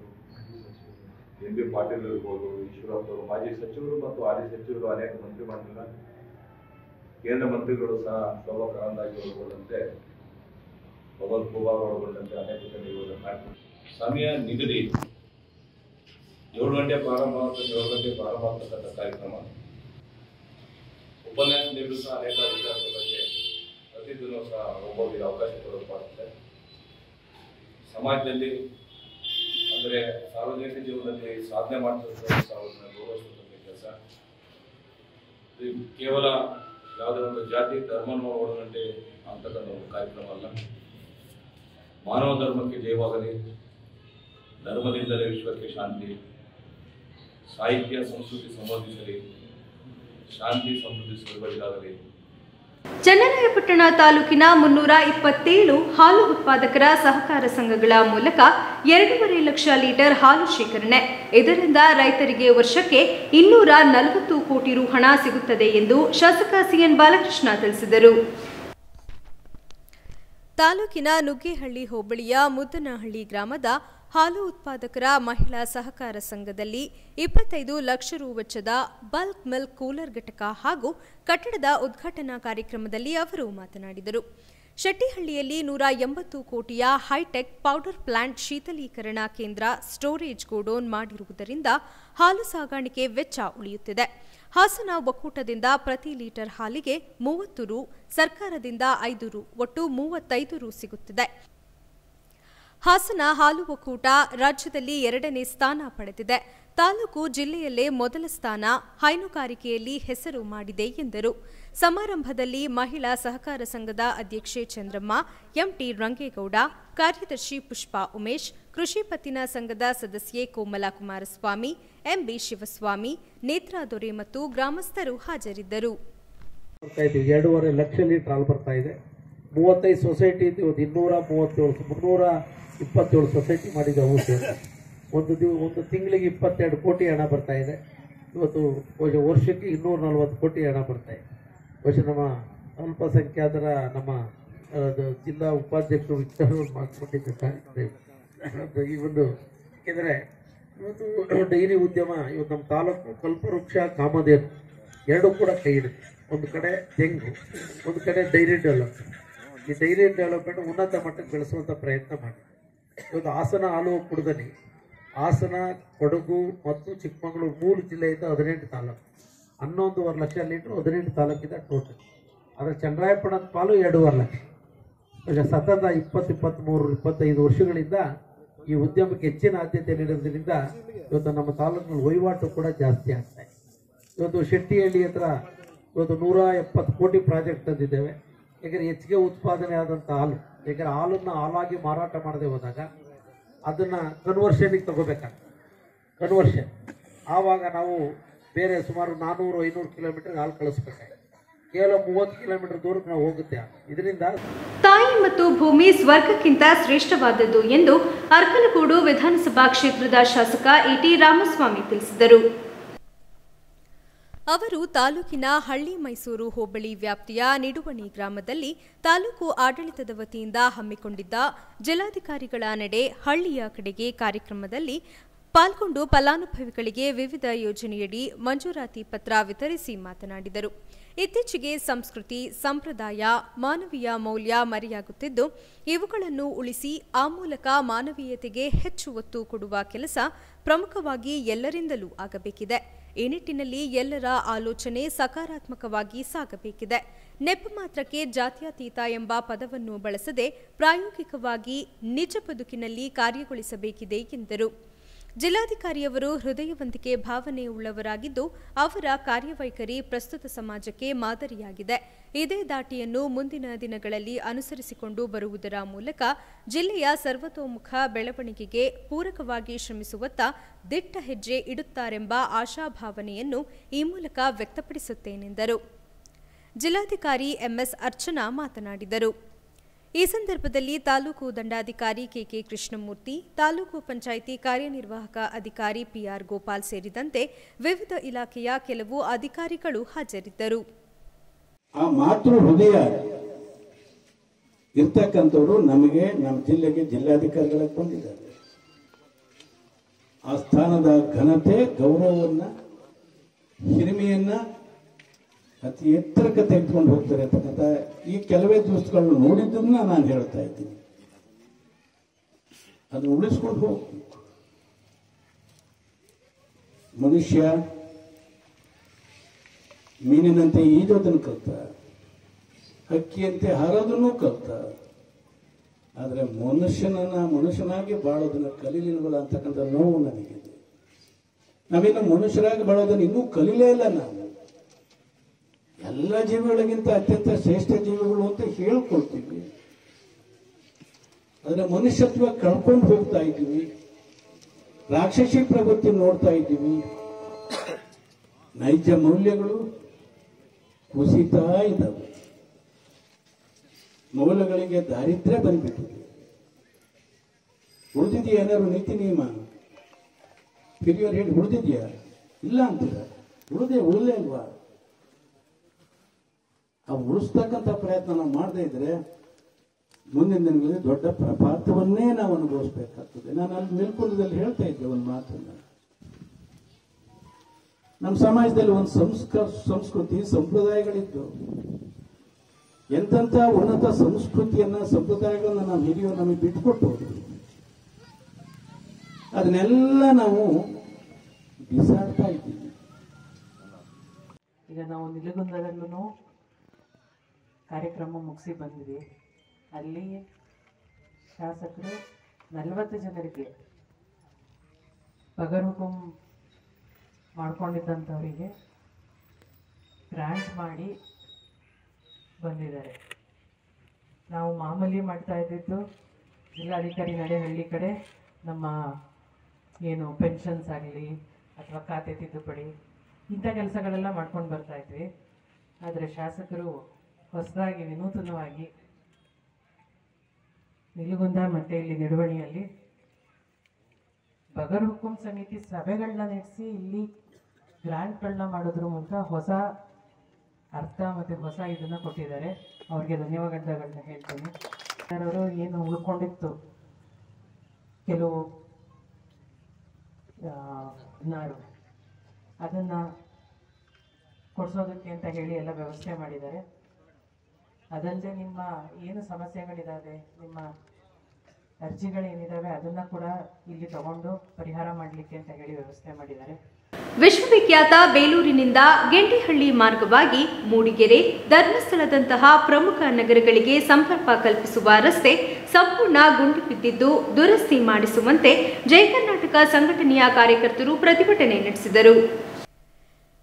ಎಂ ಬಿ ಪಾಟೀಲ್ ಇರ್ಬೋದು, ಈಶ್ವರಪ್ಪ ಮಾಜಿ ಸಚಿವರು ಮತ್ತು ಹಾಲಿ ಸಚಿವರು ಅನೇಕ ಮಂತ್ರಿಮಂಡಲ ಕೇಂದ್ರ ಮಂತ್ರಿಗಳು ಸಹ ಶೋಭಾ ಕರಂದಾಜೆ ಒಳಗೊಂಡಂತೆ ಪವನ್ ಕುಮಾರ್ ಒಳಗೊಂಡಂತೆ ಅನೇಕ ಕಾರ್ಯಕ್ರಮ ಸಮಯ ನಿಗದಿ. ಏಳು ಗಂಟೆ ಪ್ರಾರಂಭ ಆಗ್ತದೆ ಏಳು ಗಂಟೆ ಪ್ರಾರಂಭ ಆಗ್ತಕ್ಕಂಥ ಕಾರ್ಯಕ್ರಮ. ಉಪನ್ಯಾಸ ನೀಡಲು ಸಹ ಅನೇಕ ವಿಚಾರಗಳ ಬಗ್ಗೆ ಪ್ರತಿದಿನ ಸಹ ಒಬ್ಬೊಬ್ಬರಿಗೆ ಅವಕಾಶ ಕೊಡಬೇಕಾಗುತ್ತೆ ಸಮಾಜದಲ್ಲಿ ಅಂದರೆ ಸಾರ್ವಜನಿಕ ಜೀವನದಲ್ಲಿ ಸಾಧನೆ ಮಾಡ್ತಕ್ಕಂಥ ಗೌರವಿಸ್ತಕ್ಕಂಥ ಕೆಲಸ. ಕೇವಲ ಯಾವುದೇ ಒಂದು ಜಾತಿ ಧರ್ಮವನ್ನು ಒಳಗೊಂಡೆ ಅಂತಕ್ಕಂಥ ಒಂದು ಕಾರ್ಯಕ್ರಮ ಅಲ್ಲ ಮಾನವ ಧರ್ಮಕ್ಕೆ ಜಯವಾಗಲಿ ಧರ್ಮದಿಂದಲೇ ವಿಶ್ವಕ್ಕೆ ಶಾಂತಿ ಸಾಹಿತ್ಯ ಸಂಸ್ಕೃತಿ ಸಂವರ್ಧಿಸಲಿ ಶಾಂತಿ ಸಮೃದ್ಧಿ ಸುಲಭವಾಗಲಿ ಚನ್ನರಾಯಪಟ್ಟಣ ತಾಲೂಕಿನ ಮುನ್ನೂರ ಇಪ್ಪತ್ತೇಳು ಹಾಲು ಉತ್ಪಾದಕರ ಸಹಕಾರ ಸಂಘಗಳ ಮೂಲಕ ಎರಡೂವರೆ ಲಕ್ಷ ಲೀಟರ್ ಹಾಲು ಶೇಖರಣೆ. ಇದರಿಂದ ರೈತರಿಗೆ ವರ್ಷಕ್ಕೆ ಇನ್ನೂರ ನಲವತ್ತು ಕೋಟಿ ರು ಹಣ ಸಿಗುತ್ತದೆ ಎಂದು ಶಾಸಕ ಸಿಎನ್ ಬಾಲಕೃಷ್ಣ ತಿಳಿಸಿದರು. ತಾಲೂಕಿನ ನುಗ್ಗೇಹಳ್ಳಿ ಹೋಬಳಿಯ ಮುದ್ದನಹಳ್ಳಿ ಗ್ರಾಮದ ಹಾಲು ಉತ್ಪಾದಕರ ಮಹಿಳಾ ಸಹಕಾರ ಸಂಘದಲ್ಲಿ ಇಪ್ಪತ್ತೈದು ಲಕ್ಷ ರು ವೆಚ್ಚದ ಬಲ್ಕ್ ಮಿಲ್ಕ್ ಕೂಲರ್ ಘಟಕ ಹಾಗೂ ಕಟ್ಟಡದ ಉದ್ಘಾಟನಾ ಕಾರ್ಯಕ್ರಮದಲ್ಲಿ ಅವರು ಮಾತನಾಡಿದರು. ಶೆಟ್ಟಿಹಳ್ಳಿಯಲ್ಲಿ ನೂರ ಎಂಬತ್ತು ಕೋಟಿಯ ಹೈಟೆಕ್ ಪೌಡರ್ ಪ್ಲಾಂಟ್ ಶೀತಲೀಕರಣ ಕೇಂದ್ರ ಸ್ಟೋರೇಜ್ ಗೋಡೌನ್ ಮಾಡಿರುವುದರಿಂದ ಹಾಲು ಸಾಗಾಣಿಕೆ ವೆಚ್ಚ ಉಳಿಯುತ್ತಿದೆ. ಹಾಸನ ಒಕ್ಕೂಟದಿಂದ ಪ್ರತಿ ಲೀಟರ್ ಹಾಲಿಗೆ ಮೂವತ್ತು ರು, ಸರ್ಕಾರದಿಂದ ಐದು ರು, ಒಟ್ಟು ಮೂವತ್ತೈದು ರು ಸಿಗುತ್ತಿದೆ. ಹಾಸನ ಹಾಲು ಒಕ್ಕೂಟ ರಾಜ್ಯದಲ್ಲಿ ಎರಡನೇ ಸ್ಥಾನ ಪಡೆದಿದೆ. ತಾಲೂಕು ಜಿಲ್ಲೆಯಲ್ಲೇ ಮೊದಲ ಸ್ಥಾನ ಹೈನುಗಾರಿಕೆಯಲ್ಲಿ ಹೆಸರು ಮಾಡಿದೆ ಎಂದರು. ಸಮಾರಂಭದಲ್ಲಿ ಮಹಿಳಾ ಸಹಕಾರ ಸಂಘದ ಅಧ್ಯಕ್ಷೆ ಚಂದ್ರಮ್ಮ, ಎಂಟಿ ರಂಗೇಗೌಡ, ಕಾರ್ಯದರ್ಶಿ ಪುಷ್ಪಾ ಉಮೇಶ್, ಕೃಷಿ ಪತ್ತಿನ ಸಂಘದ ಸದಸ್ಯೆ ಕೋಮಲಾ ಕುಮಾರಸ್ವಾಮಿ, ಎಂಬಿ ಶಿವಸ್ವಾಮಿ, ನೇತ್ರಾ ದೊರೆ ಮತ್ತು ಗ್ರಾಮಸ್ಥರು ಹಾಜರಿದ್ದರು. ಎರಡೂವರೆ ಲಕ್ಷ ಲೀಟರ್ ಹಾಲು ಬರ್ತಾ ಇದೆ. ಮೂವತ್ತೈದು ಸೊಸೈಟಿ ಮುನ್ನೂರ ಇಪ್ಪತ್ತೇಳು ಸೊಸೈಟಿ ಮಾಡಿದ ಅವು ಸೇರಿ ಒಂದು ದಿವ, ಒಂದು ತಿಂಗಳಿಗೆ ಇಪ್ಪತ್ತೆರಡು ಕೋಟಿ ಹಣ ಬರ್ತಾ ಇದೆ. ಇವತ್ತು ವರ್ಷ- ವರ್ಷಕ್ಕೆ ಇನ್ನೂರ ನಲ್ವತ್ತು ಕೋಟಿ ಹಣ ಬರ್ತಾ ಇದೆ. ಬಹುಶಃ ನಮ್ಮ ಅಲ್ಪಸಂಖ್ಯಾತರ, ನಮ್ಮ ಜಿಲ್ಲಾ ಉಪಾಧ್ಯಕ್ಷರು ವಿಚಾರ ಮಾಡಿಕೊಂಡಿದ್ದ ಕಾರ್ಯಕ್ರಮ ಈ ಒಂದು ಏಕೆಂದರೆ ಇವತ್ತು ಡೈರಿ ಉದ್ಯಮ, ಇವತ್ತು ನಮ್ಮ ತಾಲೂಕು ಕಲ್ಪವೃಕ್ಷ ಕಾಮಧೇನು ಎರಡೂ ಕೂಡ ಕೈ ಹಿಡಿದು ಒಂದು ಕಡೆ ತೆಂಗು, ಒಂದು ಕಡೆ ಡೈರಿ ಡೆವಲಪ್ಮೆಂಟ್. ಈ ಡೈರಿ ಡೆವಲಪ್ಮೆಂಟ್ ಉನ್ನತ ಮಟ್ಟಕ್ಕೆ ಬೆಳೆಸುವಂಥ ಪ್ರಯತ್ನ ಮಾಡಿ ಇವತ್ತು ಹಾಸನ ಹಾಲು ಕುಡ್ದನಿ ಹಾಸನ ಕೊಡಗು ಮತ್ತು ಚಿಕ್ಕಮಗಳೂರು ಮೂರು ಜಿಲ್ಲೆಯಿಂದ ಹದಿನೆಂಟು ತಾಲೂಕು. ಹನ್ನೊಂದುವರೆ ಲಕ್ಷ ಲೀಟ್ರ್, ಹದಿನೆಂಟು ತಾಲೂಕಿದೆ ಟೋಟಲ್ ಅದರ ಚಂದ್ರಾಯಪಟ್ಟಣದ ಪಾಲು ಎರಡೂವರೆ ಲಕ್ಷ. ಈಗ ಸತತ ಇಪ್ಪತ್ತು ಇಪ್ಪತ್ತ್ಮೂರು ಇಪ್ಪತ್ತೈದು ವರ್ಷಗಳಿಂದ ಈ ಉದ್ಯಮಕ್ಕೆ ಹೆಚ್ಚಿನ ಆದ್ಯತೆ ನೀಡೋದ್ರಿಂದ ಇವತ್ತು ನಮ್ಮ ತಾಲೂಕಿನಲ್ಲಿ ವಹಿವಾಟು ಕೂಡ ಜಾಸ್ತಿ ಆಗ್ತಾ ಇದೆ. ಇವತ್ತು ಶೆಟ್ಟಿಹಳ್ಳಿ ಹತ್ರ ಇವತ್ತು ನೂರ ಎಪ್ಪತ್ತು ಕೋಟಿ ಪ್ರಾಜೆಕ್ಟ್ ತಂದಿದ್ದೇವೆ. ಯಾಕಂದರೆ ಹೆಚ್ಚಿಗೆ ಉತ್ಪಾದನೆ ಆದಂಥ ಹಾಲು. ಯಾಕಂದರೆ ಹಾಲನ್ನು ಹಾಲಾಗಿ ಮಾರಾಟ ಮಾಡದೆ ಹೋದಾಗ ಅದನ್ನು ಕನ್ವರ್ಷನಿಗೆ ತಗೋಬೇಕಾಗ್ತದೆ. ಕನ್ವರ್ಷನ್. ಆವಾಗ ನಾವು ಬೇರೆ ಸುಮಾರು ನಾನ್ನೂರು ಐನೂರು ಕಿಲೋಮೀಟರ್ ಹಾಲು ಕಳಿಸ್ಬೇಕಾಗುತ್ತೆ ಕೇವಲ ಮೂವತ್ತು ಕಿಲೋಮೀಟರ್ ದೂರಕ್ಕೆ ನಾವು ಹೋಗುತ್ತೆ. ಇದರಿಂದ ತಾಯಿ ಮತ್ತು ಭೂಮಿ ಸ್ವರ್ಗಕ್ಕಿಂತ ಶ್ರೇಷ್ಠವಾದದ್ದು ಎಂದು ಅರ್ಕಲಗೂಡು ವಿಧಾನಸಭಾ ಕ್ಷೇತ್ರದ ಶಾಸಕ ಇಟಿ ರಾಮಸ್ವಾಮಿ ತಿಳಿಸಿದರು. ಅವರು ತಾಲೂಕಿನ ಹಳ್ಳಿ ಮೈಸೂರು ಹೋಬಳಿ ವ್ಯಾಪ್ತಿಯ ನಿಡುವಣಿ ಗ್ರಾಮದಲ್ಲಿ ತಾಲೂಕು ಆಡಳಿತದ ವತಿಯಿಂದ ಹಮ್ಮಿಕೊಂಡಿದ್ದ ಜಿಲ್ಲಾಧಿಕಾರಿಗಳ ನಡೆ ಹಳ್ಳಿಯ ಕಡೆಗೆ ಕಾರ್ಯಕ್ರಮದಲ್ಲಿ ಪಾಲ್ಗೊಂಡು ಫಲಾನುಭವಿಗಳಿಗೆ ವಿವಿಧ ಯೋಜನೆಯಡಿ ಮಂಜೂರಾತಿ ಪತ್ರ ವಿತರಿಸಿ ಮಾತನಾಡಿದರು. ಇತ್ತೀಚೆಗೆ ಸಂಸ್ಕೃತಿ, ಸಂಪ್ರದಾಯ, ಮಾನವೀಯ ಮೌಲ್ಯ ಮರೆಯಾಗುತ್ತಿದ್ದು, ಇವುಗಳನ್ನು ಉಳಿಸಿ ಆ ಮೂಲಕ ಮಾನವೀಯತೆಗೆ ಹೆಚ್ಚು ಒತ್ತು ಕೊಡುವ ಕೆಲಸ ಪ್ರಮುಖವಾಗಿ ಎಲ್ಲರಿಂದಲೂ ಆಗಬೇಕಿದೆ. ಈ ನಿಟ್ಟಿನಲ್ಲಿ ಎಲ್ಲರ ಆಲೋಚನೆ ಸಕಾರಾತ್ಮಕವಾಗಿ ಸಾಗಬೇಕಿದೆ. ನೆಪ ಮಾತ್ರಕ್ಕೆ ಜಾತ್ಯತೀತ ಎಂಬ ಪದವನ್ನು ಬಳಸದೆ ಪ್ರಾಯೋಗಿಕವಾಗಿ ನಿಜ ಬದುಕಿನಲ್ಲಿ ಕಾರ್ಯಗೊಳಿಸಬೇಕಿದೆ ಎಂದರು. ಜಿಲ್ಲಾಧಿಕಾರಿಯವರು ಹೃದಯವಂತಿಕೆ ಭಾವನೆ ಉಳ್ಳವರಾಗಿದ್ದು ಅವರ ಕಾರ್ಯವೈಖರಿ ಪ್ರಸ್ತುತ ಸಮಾಜಕ್ಕೆ ಮಾದರಿಯಾಗಿದೆ. ಇದೇ ದಾಟಿಯನ್ನು ಮುಂದಿನ ದಿನಗಳಲ್ಲಿ ಅನುಸರಿಸಿಕೊಂಡು ಬರುವುದರ ಮೂಲಕ ಜಿಲ್ಲೆಯ ಸರ್ವತೋಮುಖ ಬೆಳವಣಿಗೆಗೆ ಪೂರಕವಾಗಿ ಶ್ರಮಿಸುವತ್ತ ದಿಟ್ಟ ಹೆಜ್ಜೆ ಇಡುತ್ತಾರೆಂಬ ಆಶಾಭಾವನೆಯನ್ನು ಈ ಮೂಲಕ ವ್ಯಕ್ತಪಡಿಸುತ್ತೇನೆಂದರು. ಜಿಲ್ಲಾಧಿಕಾರಿ ಎಂಎಸ್ ಅರ್ಚನಾ ಮಾತನಾಡಿದರು. ಈ ಸಂದರ್ಭದಲ್ಲಿ ತಾಲೂಕು ದಂಡಾಧಿಕಾರಿ ಕೆಕೆ ಕೃಷ್ಣಮೂರ್ತಿ, ತಾಲೂಕು ಪಂಚಾಯಿತಿ ಕಾರ್ಯನಿರ್ವಾಹಕ ಅಧಿಕಾರಿ ಪಿಆರ್ ಗೋಪಾಲ್ ಸೇರಿದಂತೆ ವಿವಿಧ ಇಲಾಖೆಯ ಕೆಲವು ಅಧಿಕಾರಿಗಳು ಹಾಜರಿದ್ದರು. ಆ ಮಾತೃ ಹೃದಯ ಇರ್ತಕ್ಕಂಥವ್ರು ನಮಗೆ ನಮ್ಮ ಜಿಲ್ಲೆಗೆ ಜಿಲ್ಲಾಧಿಕಾರಿಗಳಾಗಿ ಬಂದಿದ್ದಾರೆ. ಆ ಸ್ಥಾನದ ಘನತೆ, ಗೌರವವನ್ನ, ಹಿರಿಮೆಯನ್ನ ಅತಿ ಎತ್ತರಕ್ಕೆ ತೆಗೆದುಕೊಂಡು ಹೋಗ್ತಾರೆ ಅಂತಕ್ಕಂಥ ಈ ಕೆಲವೇ ದಿವಸಗಳನ್ನು ನೋಡಿದ್ದನ್ನ ನಾನು ಹೇಳ್ತಾ ಇದ್ದೀನಿ. ಅದನ್ನು ಉಳಿಸ್ಕೊಂಡು ಹೋಗ. ಮನುಷ್ಯ ಮೀನಿನಂತೆ ಈಜೋದನ್ನು ಕಲ್ತ, ಹಕ್ಕಿಯಂತೆ ಹಾರೋದನ್ನು ಕಲ್ತ, ಆದರೆ ಮನುಷ್ಯನನ್ನ ಮನುಷ್ಯನಾಗಿ ಬಾಳೋದನ್ನ ಕಲೀಲಿಲ್ವಲ್ಲ ಅಂತಕ್ಕಂಥ ನೋವು ನನಗಿದೆ. ನಾವಿನ್ನು ಮನುಷ್ಯರಾಗಿ ಬಾಳೋದನ್ನ ಇನ್ನೂ ಕಲೀಲೇ ಇಲ್ಲ ನಾವು ಎಲ್ಲ ಜೀವಿಗಳಿಗಿಂತ ಅತ್ಯಂತ ಶ್ರೇಷ್ಠ ಜೀವಿಗಳು ಅಂತ ಹೇಳ್ಕೊಳ್ತೀವಿ. ಅದರ ಮನುಷ್ಯತ್ವ ಕಳ್ಕೊಂಡು ಹೋಗ್ತಾ ಇದ್ದೀವಿ. ರಾಕ್ಷಸಿ ಪ್ರವೃತ್ತಿ ನೋಡ್ತಾ ಇದ್ದೀವಿ. ನೈಜ ಮೌಲ್ಯಗಳು ಕುಸಿತಾ ಇದ್ದಾವೆ. ಮೌಲ್ಯಗಳಿಗೆ ದಾರಿದ್ರ್ಯ ಬಂದ್ಬಿಟ್ಟಿದೆ. ಉಳಿದಿದೆಯಾ ಏನಾದ್ರು ನೀತಿ ನಿಯಮ? ಹಿರಿಯರು ಹೇಳಿ ಉಳಿದಿದೆಯಾ? ಇಲ್ಲ ಅಂತೀರ? ಉಳಿದೇ ಉಳಿದೇ ಅಲ್ವಾ ಆ ಉಳಿಸ್ತಕ್ಕಂಥ ಪ್ರಯತ್ನ ನಾವು ಮಾಡದೇ ಇದ್ರೆ ಮುಂದಿನ ದಿನಗಳಲ್ಲಿ ದೊಡ್ಡ ಪ್ರಪಾತವನ್ನೇ ನಾವು ಅನುಭವಿಸ್ಬೇಕಾಗ್ತದೆ. ನಾನು ಅಲ್ಲಿ ಮೇಲ್ಕೊಂಡದಲ್ಲಿ ಹೇಳ್ತಾ ಇದ್ದೆ ಒಂದು ಮಾತನ್ನು. ನಮ್ಮ ಸಮಾಜದಲ್ಲಿ ಒಂದು ಸಂಸ್ಕಾರ ಸಂಸ್ಕೃತಿ, ಸಂಪ್ರದಾಯಗಳಿದ್ದು ಎಂತೆಂಥ ಉನ್ನತ ಸಂಸ್ಕೃತಿಯನ್ನ, ಸಂಪ್ರದಾಯಗಳನ್ನ ನಾವು ಹಿರಿಯೋ ನಮಗೆ ಬಿಟ್ಕೊಟ್ಟು ಅದನ್ನೆಲ್ಲ ನಾವು ಬಿಸಾಡ್ತಾ ಇದ್ದೀವಿ. ಈಗ ನಾವು ನಿಲಗುಂದದಲ್ಲೂ ಕಾರ್ಯಕ್ರಮ ಮುಗಿಸಿ ಬಂದ್ವಿ ಅಲ್ಲಿ ಶಾಸಕರು ನಲವತ್ತು ಜನರಿಗೆ ಪಗರುಹುಕುಂ ಮಾಡ್ಕೊಂಡಿದ್ದಂಥವರಿಗೆ ಗ್ರ್ಯಾಂಟ್ ಮಾಡಿ ಬಂದಿದ್ದಾರೆ. ನಾವು ಮಾಮೂಲಿ ಮಾಡ್ತಾ ಇದ್ದಿದ್ದು ಜಿಲ್ಲಾಧಿಕಾರಿ ನಡೆಹಳ್ಳಿ ಕಡೆ ನಮ್ಮ ಏನು ಪೆನ್ಷನ್ಸ್ ಆಗಲಿ ಅಥವಾ ಖಾತೆ ತಿದ್ದುಪಡಿ ಇಂಥ ಕೆಲಸಗಳೆಲ್ಲ ಮಾಡ್ಕೊಂಡು ಬರ್ತಾ ಇದ್ವಿ. ಆದರೆ ಶಾಸಕರು ಹೊಸದಾಗಿ, ವಿನೂತನವಾಗಿ ನಿಲುಗುಂದ ಮತ್ತೆ ಇಲ್ಲಿ ನಿಡುವಣಿಯಲ್ಲಿ ಬಗರ್ ಹುಕುಂ ಸಮಿತಿ ಸಭೆಗಳನ್ನ ನಡೆಸಿ ಇಲ್ಲಿ ಗ್ರಾಂಟ್ಗಳನ್ನ ಮಾಡೋದ್ರ ಮೂಲಕ ಹೊಸ ಅರ್ಥ ಮತ್ತು ಹೊಸ ಇದನ್ನು ಕೊಟ್ಟಿದ್ದಾರೆ. ಅವ್ರಿಗೆ ಧನ್ಯವಾದಗಳನ್ನ ಹೇಳ್ತೀನಿ. ಅವರು ಏನು ಉಳ್ಕೊಂಡಿತ್ತು? ಕೆಲವು ನಾರು ಅದನ್ನು ಕೊಡಿಸೋದಕ್ಕೆ ಅಂತ ಹೇಳಿ ಎಲ್ಲ ವ್ಯವಸ್ಥೆ ಮಾಡಿದ್ದಾರೆ. ಅದಲ್ಲದೆ ನಿಮ್ಮ ಏನು ಸಮಸ್ಯೆಗಳಿದ್ದಾವೆ ನಿಮ್ಮ ಅರ್ಜಿಗಳೇನಿದ್ದಾವೆ ಅದನ್ನು ಕೂಡ ಇಲ್ಲಿ ತಗೊಂಡು ಪರಿಹಾರ ಮಾಡಲಿಕ್ಕೆ ಅಂತ ಹೇಳಿ ವ್ಯವಸ್ಥೆ ಮಾಡಿದ್ದಾರೆ. ವಿಶ್ವವಿಖ್ಯಾತ ಬೇಲೂರಿನಿಂದ ಗೆಂಡಿಹಳ್ಳಿ ಮಾರ್ಗವಾಗಿ ಮೂಡಿಗೆರೆ ಧರ್ಮಸ್ಥಳದಂತಹ ಪ್ರಮುಖ ನಗರಗಳಿಗೆ ಸಂಪರ್ಕ ಕಲ್ಪಿಸುವ ರಸ್ತೆ ಸಂಪೂರ್ಣ ಗುಂಡಿ ಬಿದ್ದಿದ್ದು ದುರಸ್ತಿ ಮಾಡಿಸುವಂತೆ ಜಯ ಕರ್ನಾಟಕ ಸಂಘಟನೆಯ ಕಾರ್ಯಕರ್ತರು ಪ್ರತಿಭಟನೆ ನಡೆಸಿದರು.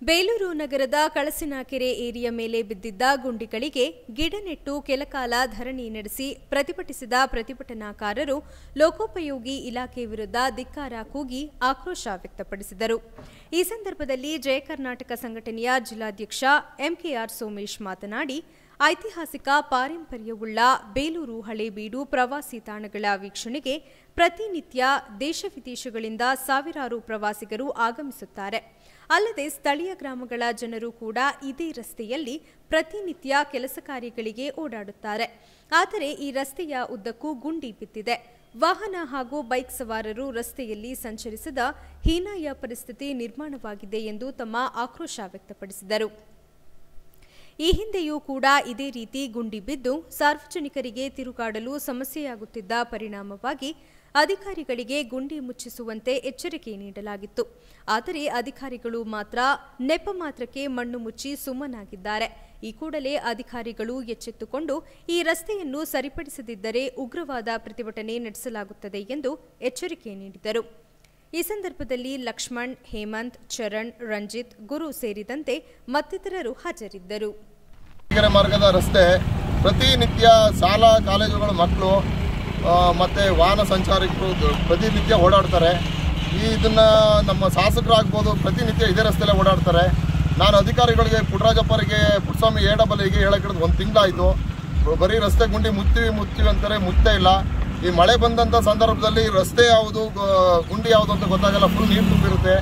ಬೇಲೂರು ನಗರದ ಕಳಸಿನಕೆರೆ ಏರಿಯ ಮೇಲೆ ಬಿದ್ದಿದ್ದ ಗುಂಡಿಗಳಿಗೆ ಗಿಡ ನೆಟ್ಟು ಕೆಲಕಾಲ ಧರಣಿ ನಡೆಸಿ ಪ್ರತಿಭಟಿಸಿದ ಪ್ರತಿಭಟನಾಕಾರರು ಲೋಕೋಪಯೋಗಿ ಇಲಾಖೆ ವಿರುದ್ಧ ಧಿಕ್ಕಾರ ಕೂಗಿ ಆಕ್ರೋಶ ವ್ಯಕ್ತಪಡಿಸಿದರು. ಈ ಸಂದರ್ಭದಲ್ಲಿ ಜಯ ಕರ್ನಾಟಕ ಸಂಘಟನೆಯ ಜಿಲ್ಲಾಧ್ಯಕ್ಷ ಎಂಕೆಆರ್ ಸೋಮೇಶ್ ಮಾತನಾಡಿ, ಐತಿಹಾಸಿಕ ಪಾರಂಪರ್ಯವುಳ್ಳ ಬೇಲೂರು ಹಳೇಬೀಡು ಪ್ರವಾಸಿ ತಾಣಗಳ ವೀಕ್ಷಣೆಗೆ ಪ್ರತಿನಿತ್ಯ ದೇಶ ವಿದೇಶಗಳಿಂದ ಸಾವಿರಾರು ಪ್ರವಾಸಿಗರು ಆಗಮಿಸುತ್ತಾರೆ. ಅಲ್ಲದೆ ಸ್ಥಳೀಯ ಗ್ರಾಮಗಳ ಜನರು ಕೂಡ ಇದೇ ರಸ್ತೆಯಲ್ಲಿ ಪ್ರತಿನಿತ್ಯ ಕೆಲಸ ಕಾರ್ಯಗಳಿಗೆ ಓಡಾಡುತ್ತಾರೆ. ಆದರೆ ಈ ರಸ್ತೆಯ ಉದ್ದಕ್ಕೂ ಗುಂಡಿ ಬಿದ್ದಿದೆ. ವಾಹನ ಹಾಗೂ ಬೈಕ್ ಸವಾರರು ರಸ್ತೆಯಲ್ಲಿ ಸಂಚರಿಸದ ಹೀನಾಯ ಪರಿಸ್ಥಿತಿ ನಿರ್ಮಾಣವಾಗಿದೆ ಎಂದು ತಮ್ಮ ಆಕ್ರೋಶ ವ್ಯಕ್ತಪಡಿಸಿದರು. ಈ ಹಿಂದೆಯೂ ಕೂಡ ಇದೇ ರೀತಿ ಗುಂಡಿ ಬಿದ್ದು ಸಾರ್ವಜನಿಕರಿಗೆ ತಿರುಗಾಡಲು ಸಮಸ್ಯೆಯಾಗುತ್ತಿದ್ದ ಪರಿಣಾಮವಾಗಿ ಅಧಿಕಾರಿಗಳಿಗೆ ಗುಂಡಿ ಮುಚ್ಚಿಸುವಂತೆ ಎಚ್ಚರಿಕೆ ನೀಡಲಾಗಿತ್ತು. ಆದರೆ ಅಧಿಕಾರಿಗಳು ಮಾತ್ರ ನೆಪ ಮಾತ್ರಕ್ಕೆ ಮಣ್ಣು ಮುಚ್ಚಿ ಸುಮ್ಮನಾಗಿದ್ದಾರೆ. ಈ ಕೂಡಲೇ ಅಧಿಕಾರಿಗಳು ಎಚ್ಚೆತ್ತುಕೊಂಡು ಈ ರಸ್ತೆಯನ್ನು ಸರಿಪಡಿಸದಿದ್ದರೆ ಉಗ್ರವಾದ ಪ್ರತಿಭಟನೆ ನಡೆಸಲಾಗುತ್ತದೆ ಎಂದು ಎಚ್ಚರಿಕೆ ನೀಡಿದರು. ಈ ಸಂದರ್ಭದಲ್ಲಿ ಲಕ್ಷ್ಮಣ್, ಹೇಮಂತ್, ಚರಣ್, ರಂಜಿತ್, ಗುರು ಸೇರಿದಂತೆ ಮತ್ತಿತರರು ಹಾಜರಿದ್ದರು. ಮಾರ್ಗದ ರಸ್ತೆ ಪ್ರತಿನಿತ್ಯ ಶಾಲಾ, ಕಾಲೇಜುಗಳ ಮಕ್ಕಳು ಮತ್ತು ವಾಹನ ಸಂಚಾರಿಕರು ಪ್ರತಿನಿತ್ಯ ಓಡಾಡ್ತಾರೆ. ಈ ಇದನ್ನು ನಮ್ಮ ಶಾಸಕರಾಗ್ಬೋದು ಪ್ರತಿನಿತ್ಯ ಇದೇ ರಸ್ತೆಯಲ್ಲೇ ಓಡಾಡ್ತಾರೆ. ನಾನು ಅಧಿಕಾರಿಗಳಿಗೆ ಪುಟ್ಟರಾಜಪ್ಪರಿಗೆ ಪುಟ್ಟಸ್ವಾಮಿ ಎ ಡಬಲ್ಗೆ ಹೇಳಕ್ಕೆ ಒಂದು ತಿಂಗಳಾಯಿತು. ಬರೀ ರಸ್ತೆ ಗುಂಡಿ ಮುತ್ತೀವಿ ಮುತ್ತೀವಿ ಅಂತಾರೆ, ಮುತ್ತೇ ಇಲ್ಲ. ಈ ಮಳೆ ಬಂದಂಥ ಸಂದರ್ಭದಲ್ಲಿ ರಸ್ತೆ ಯಾವುದು ಗುಂಡಿ ಯಾವುದು ಅಂತ ಗೊತ್ತಾಗಲ್ಲ ಫುಲ್ ನೀರು ತುಂಬಿರುತ್ತೆ.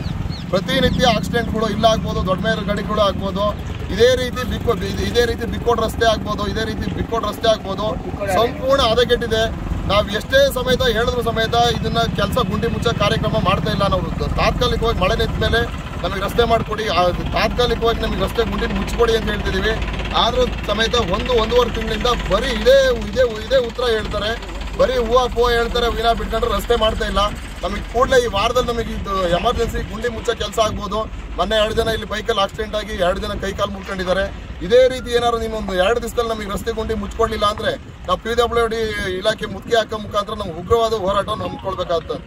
ಪ್ರತಿನಿತ್ಯ ಆಕ್ಸಿಡೆಂಟ್ಗಳು ಇಲ್ಲ ಆಗ್ಬೋದು, ದೊಡ್ಡ ಮೇಲೆ ಗಾಡಿಗಳು ಆಗ್ಬೋದು. ಇದೇ ರೀತಿ ಬಿಕ್ಕೋ, ಇದು- ರೀತಿ ಬಿಕ್ಕೋಡ್ ರಸ್ತೆ ಆಗ್ಬೋದು, ಇದೇ ರೀತಿ ಬಿಕ್ಕೋಡ್ ರಸ್ತೆ ಆಗ್ಬೋದು. ಸಂಪೂರ್ಣ ಹದಗೆಟ್ಟಿದೆ ನಾವು ಎಷ್ಟೇ ಸಮೇತ ಹೇಳಿದ್ರು ಸಮೇತ ಇದನ್ನ ಕೆಲಸ ಗುಂಡಿ ಮುಚ್ಚ ಕಾರ್ಯಕ್ರಮ ಮಾಡ್ತಾ ಇಲ್ಲ ನಾವು ತಾತ್ಕಾಲಿಕವಾಗಿ ಮಳೆ ನಿಂತ ಮೇಲೆ ನಮಗೆ ರಸ್ತೆ ಮಾಡಿಕೊಡಿ ತಾತ್ಕಾಲಿಕವಾಗಿ ನಮಗೆ ರಸ್ತೆ ಗುಂಡಿ ಮುಚ್ಚಿಕೊಡಿ ಅಂತ ಹೇಳ್ತಿದ್ದೀವಿ ಆದರೂ ಸಮೇತ ಒಂದು, ಒಂದೂವರೆ ತಿಂಗಳಿಂದ ಬರೀ ಇದೇ ಇದೇ ಇದೇ ಉತ್ತರ ಹೇಳ್ತಾರೆ. ಬರೀ ಹೂವು, ಪೂವ ಹೇಳ್ತಾರೆ ವಿನ ಬಿಟ್ಕೊಂಡ್ರೆ ರಸ್ತೆ ಮಾಡ್ತಾ ಇಲ್ಲ. ನಮಗೆ ಕೂಡಲೇ ಈ ವಾರದಲ್ಲಿ ನಮಗೆ ಇದು ಎಮರ್ಜೆನ್ಸಿ ಗುಂಡಿ ಮುಚ್ಚೋ ಕೆಲಸ ಆಗ್ಬೋದು. ಮೊನ್ನೆ ಎರಡು ಜನ ಇಲ್ಲಿ ಬೈಕಲ್ಲಿ ಆಕ್ಸಿಡೆಂಟ್ ಆಗಿ ಎರಡು ಜನ ಕೈ ಕಾಲು ಮುಟ್ಕೊಂಡಿದ್ದಾರೆ ಇದೇ ರೀತಿ ಏನಾದ್ರು ನಿಮ್ಮೊಂದು ಎರಡು ದಿವಸದಲ್ಲಿ ನಮಗೆ ರಸ್ತೆ ಗುಂಡಿ ಮುಚ್ಕೊಡ್ಲಿಲ್ಲ ಅಂದ್ರೆ ನಾವು ಪಿ ಡಬ್ಲ್ಯೂ ಡಿ ಇಲಾಖೆ ಮುತ್ತಿಗೆ ಹಾಕೋ ಮುಖಾಂತರ ನಾವು ಉಗ್ರವಾದ ಹೋರಾಟವನ್ನು ಹಮ್ಮಿಕೊಳ್ಬೇಕಾಗ್ತದೆ.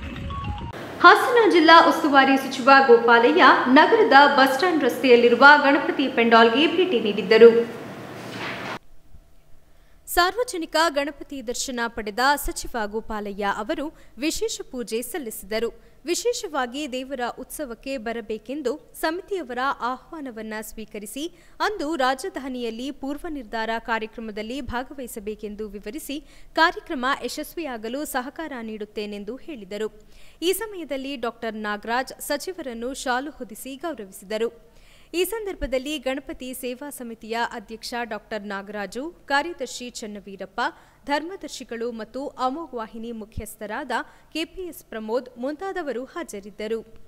ಹಾಸನ ಜಿಲ್ಲಾ ಉಸ್ತುವಾರಿ ಸಚಿವ ಗೋಪಾಲಯ್ಯ ನಗರದ ಬಸ್ ಸ್ಟ್ಯಾಂಡ್ ರಸ್ತೆಯಲ್ಲಿರುವ ಗಣಪತಿ ಪೆಂಡಾಲ್ಗೆ ಭೇಟಿ ನೀಡಿದ್ದರು. ಸಾರ್ವಜನಿಕ ಗಣಪತಿ ದರ್ಶನ ಪಡೆದ ಸಚಿವ ಗೋಪಾಲಯ್ಯ ಅವರು ವಿಶೇಷ ಪೂಜೆ ಸಲ್ಲಿಸಿದರು. ವಿಶೇಷವಾಗಿ ದೇವರ ಉತ್ಸವಕ್ಕೆ ಬರಬೇಕೆಂದು ಸಮಿತಿಯವರ ಆಹ್ವಾನವನ್ನ ಸ್ವೀಕರಿಸಿ, ಅಂದು ರಾಜಧಾನಿಯಲ್ಲಿ ಪೂರ್ವ ನಿರ್ಧಾರ ಕಾರ್ಯಕ್ರಮದಲ್ಲಿ ಭಾಗವಹಿಸಬೇಕೆಂದು ವಿವರಿಸಿ ಕಾರ್ಯಕ್ರಮ ಯಶಸ್ವಿಯಾಗಲು ಸಹಕಾರ ನೀಡುತ್ತೇನೆಂದು ಹೇಳಿದರು. ಈ ಸಮಯದಲ್ಲಿ ಡಾಕ್ಟರ್ ನಾಗರಾಜ್ ಸಚಿವರನ್ನು ಶಾಲು ಹೊದಿಸಿ ಗೌರವಿಸಿದರು. ಈ ಸಂದರ್ಭದಲ್ಲಿ ಗಣಪತಿ ಸೇವಾ ಸಮಿತಿಯ ಅಧ್ಯಕ್ಷ ಡಾಕ್ಟರ್ ನಾಗರಾಜು, ಕಾರ್ಯದರ್ಶಿ ಚನ್ನವೀರಪ್ಪ, ಧರ್ಮದರ್ಶಿಗಳು ಮತ್ತು ಅಮೋಘ್ ವಾಹಿನಿ ಮುಖ್ಯಸ್ಥರಾದ ಕೆಪಿಎಸ್ ಪ್ರಮೋದ್ ಮುಂತಾದವರು ಹಾಜರಿದ್ದರು.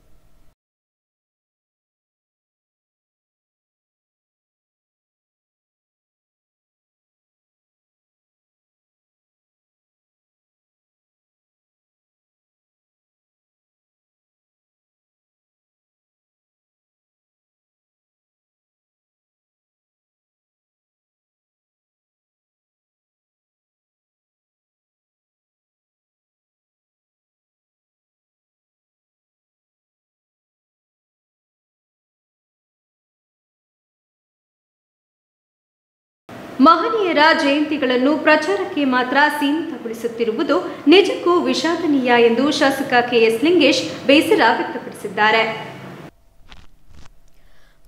ಮಹನೀಯರ ಜಯಂತಿಗಳನ್ನು ಪ್ರಚಾರಕ್ಕೆ ಮಾತ್ರ ಸೀಮಿತಗೊಳಿಸುತ್ತಿರುವುದು ನಿಜಕ್ಕೂ ವಿಷಾದನೀಯ ಎಂದು ಶಾಸಕ ಕೆಎಸ್ ಲಿಂಗೇಶ್ ಬೇಸರ ವ್ಯಕ್ತಪಡಿಸಿದ್ದಾರೆ.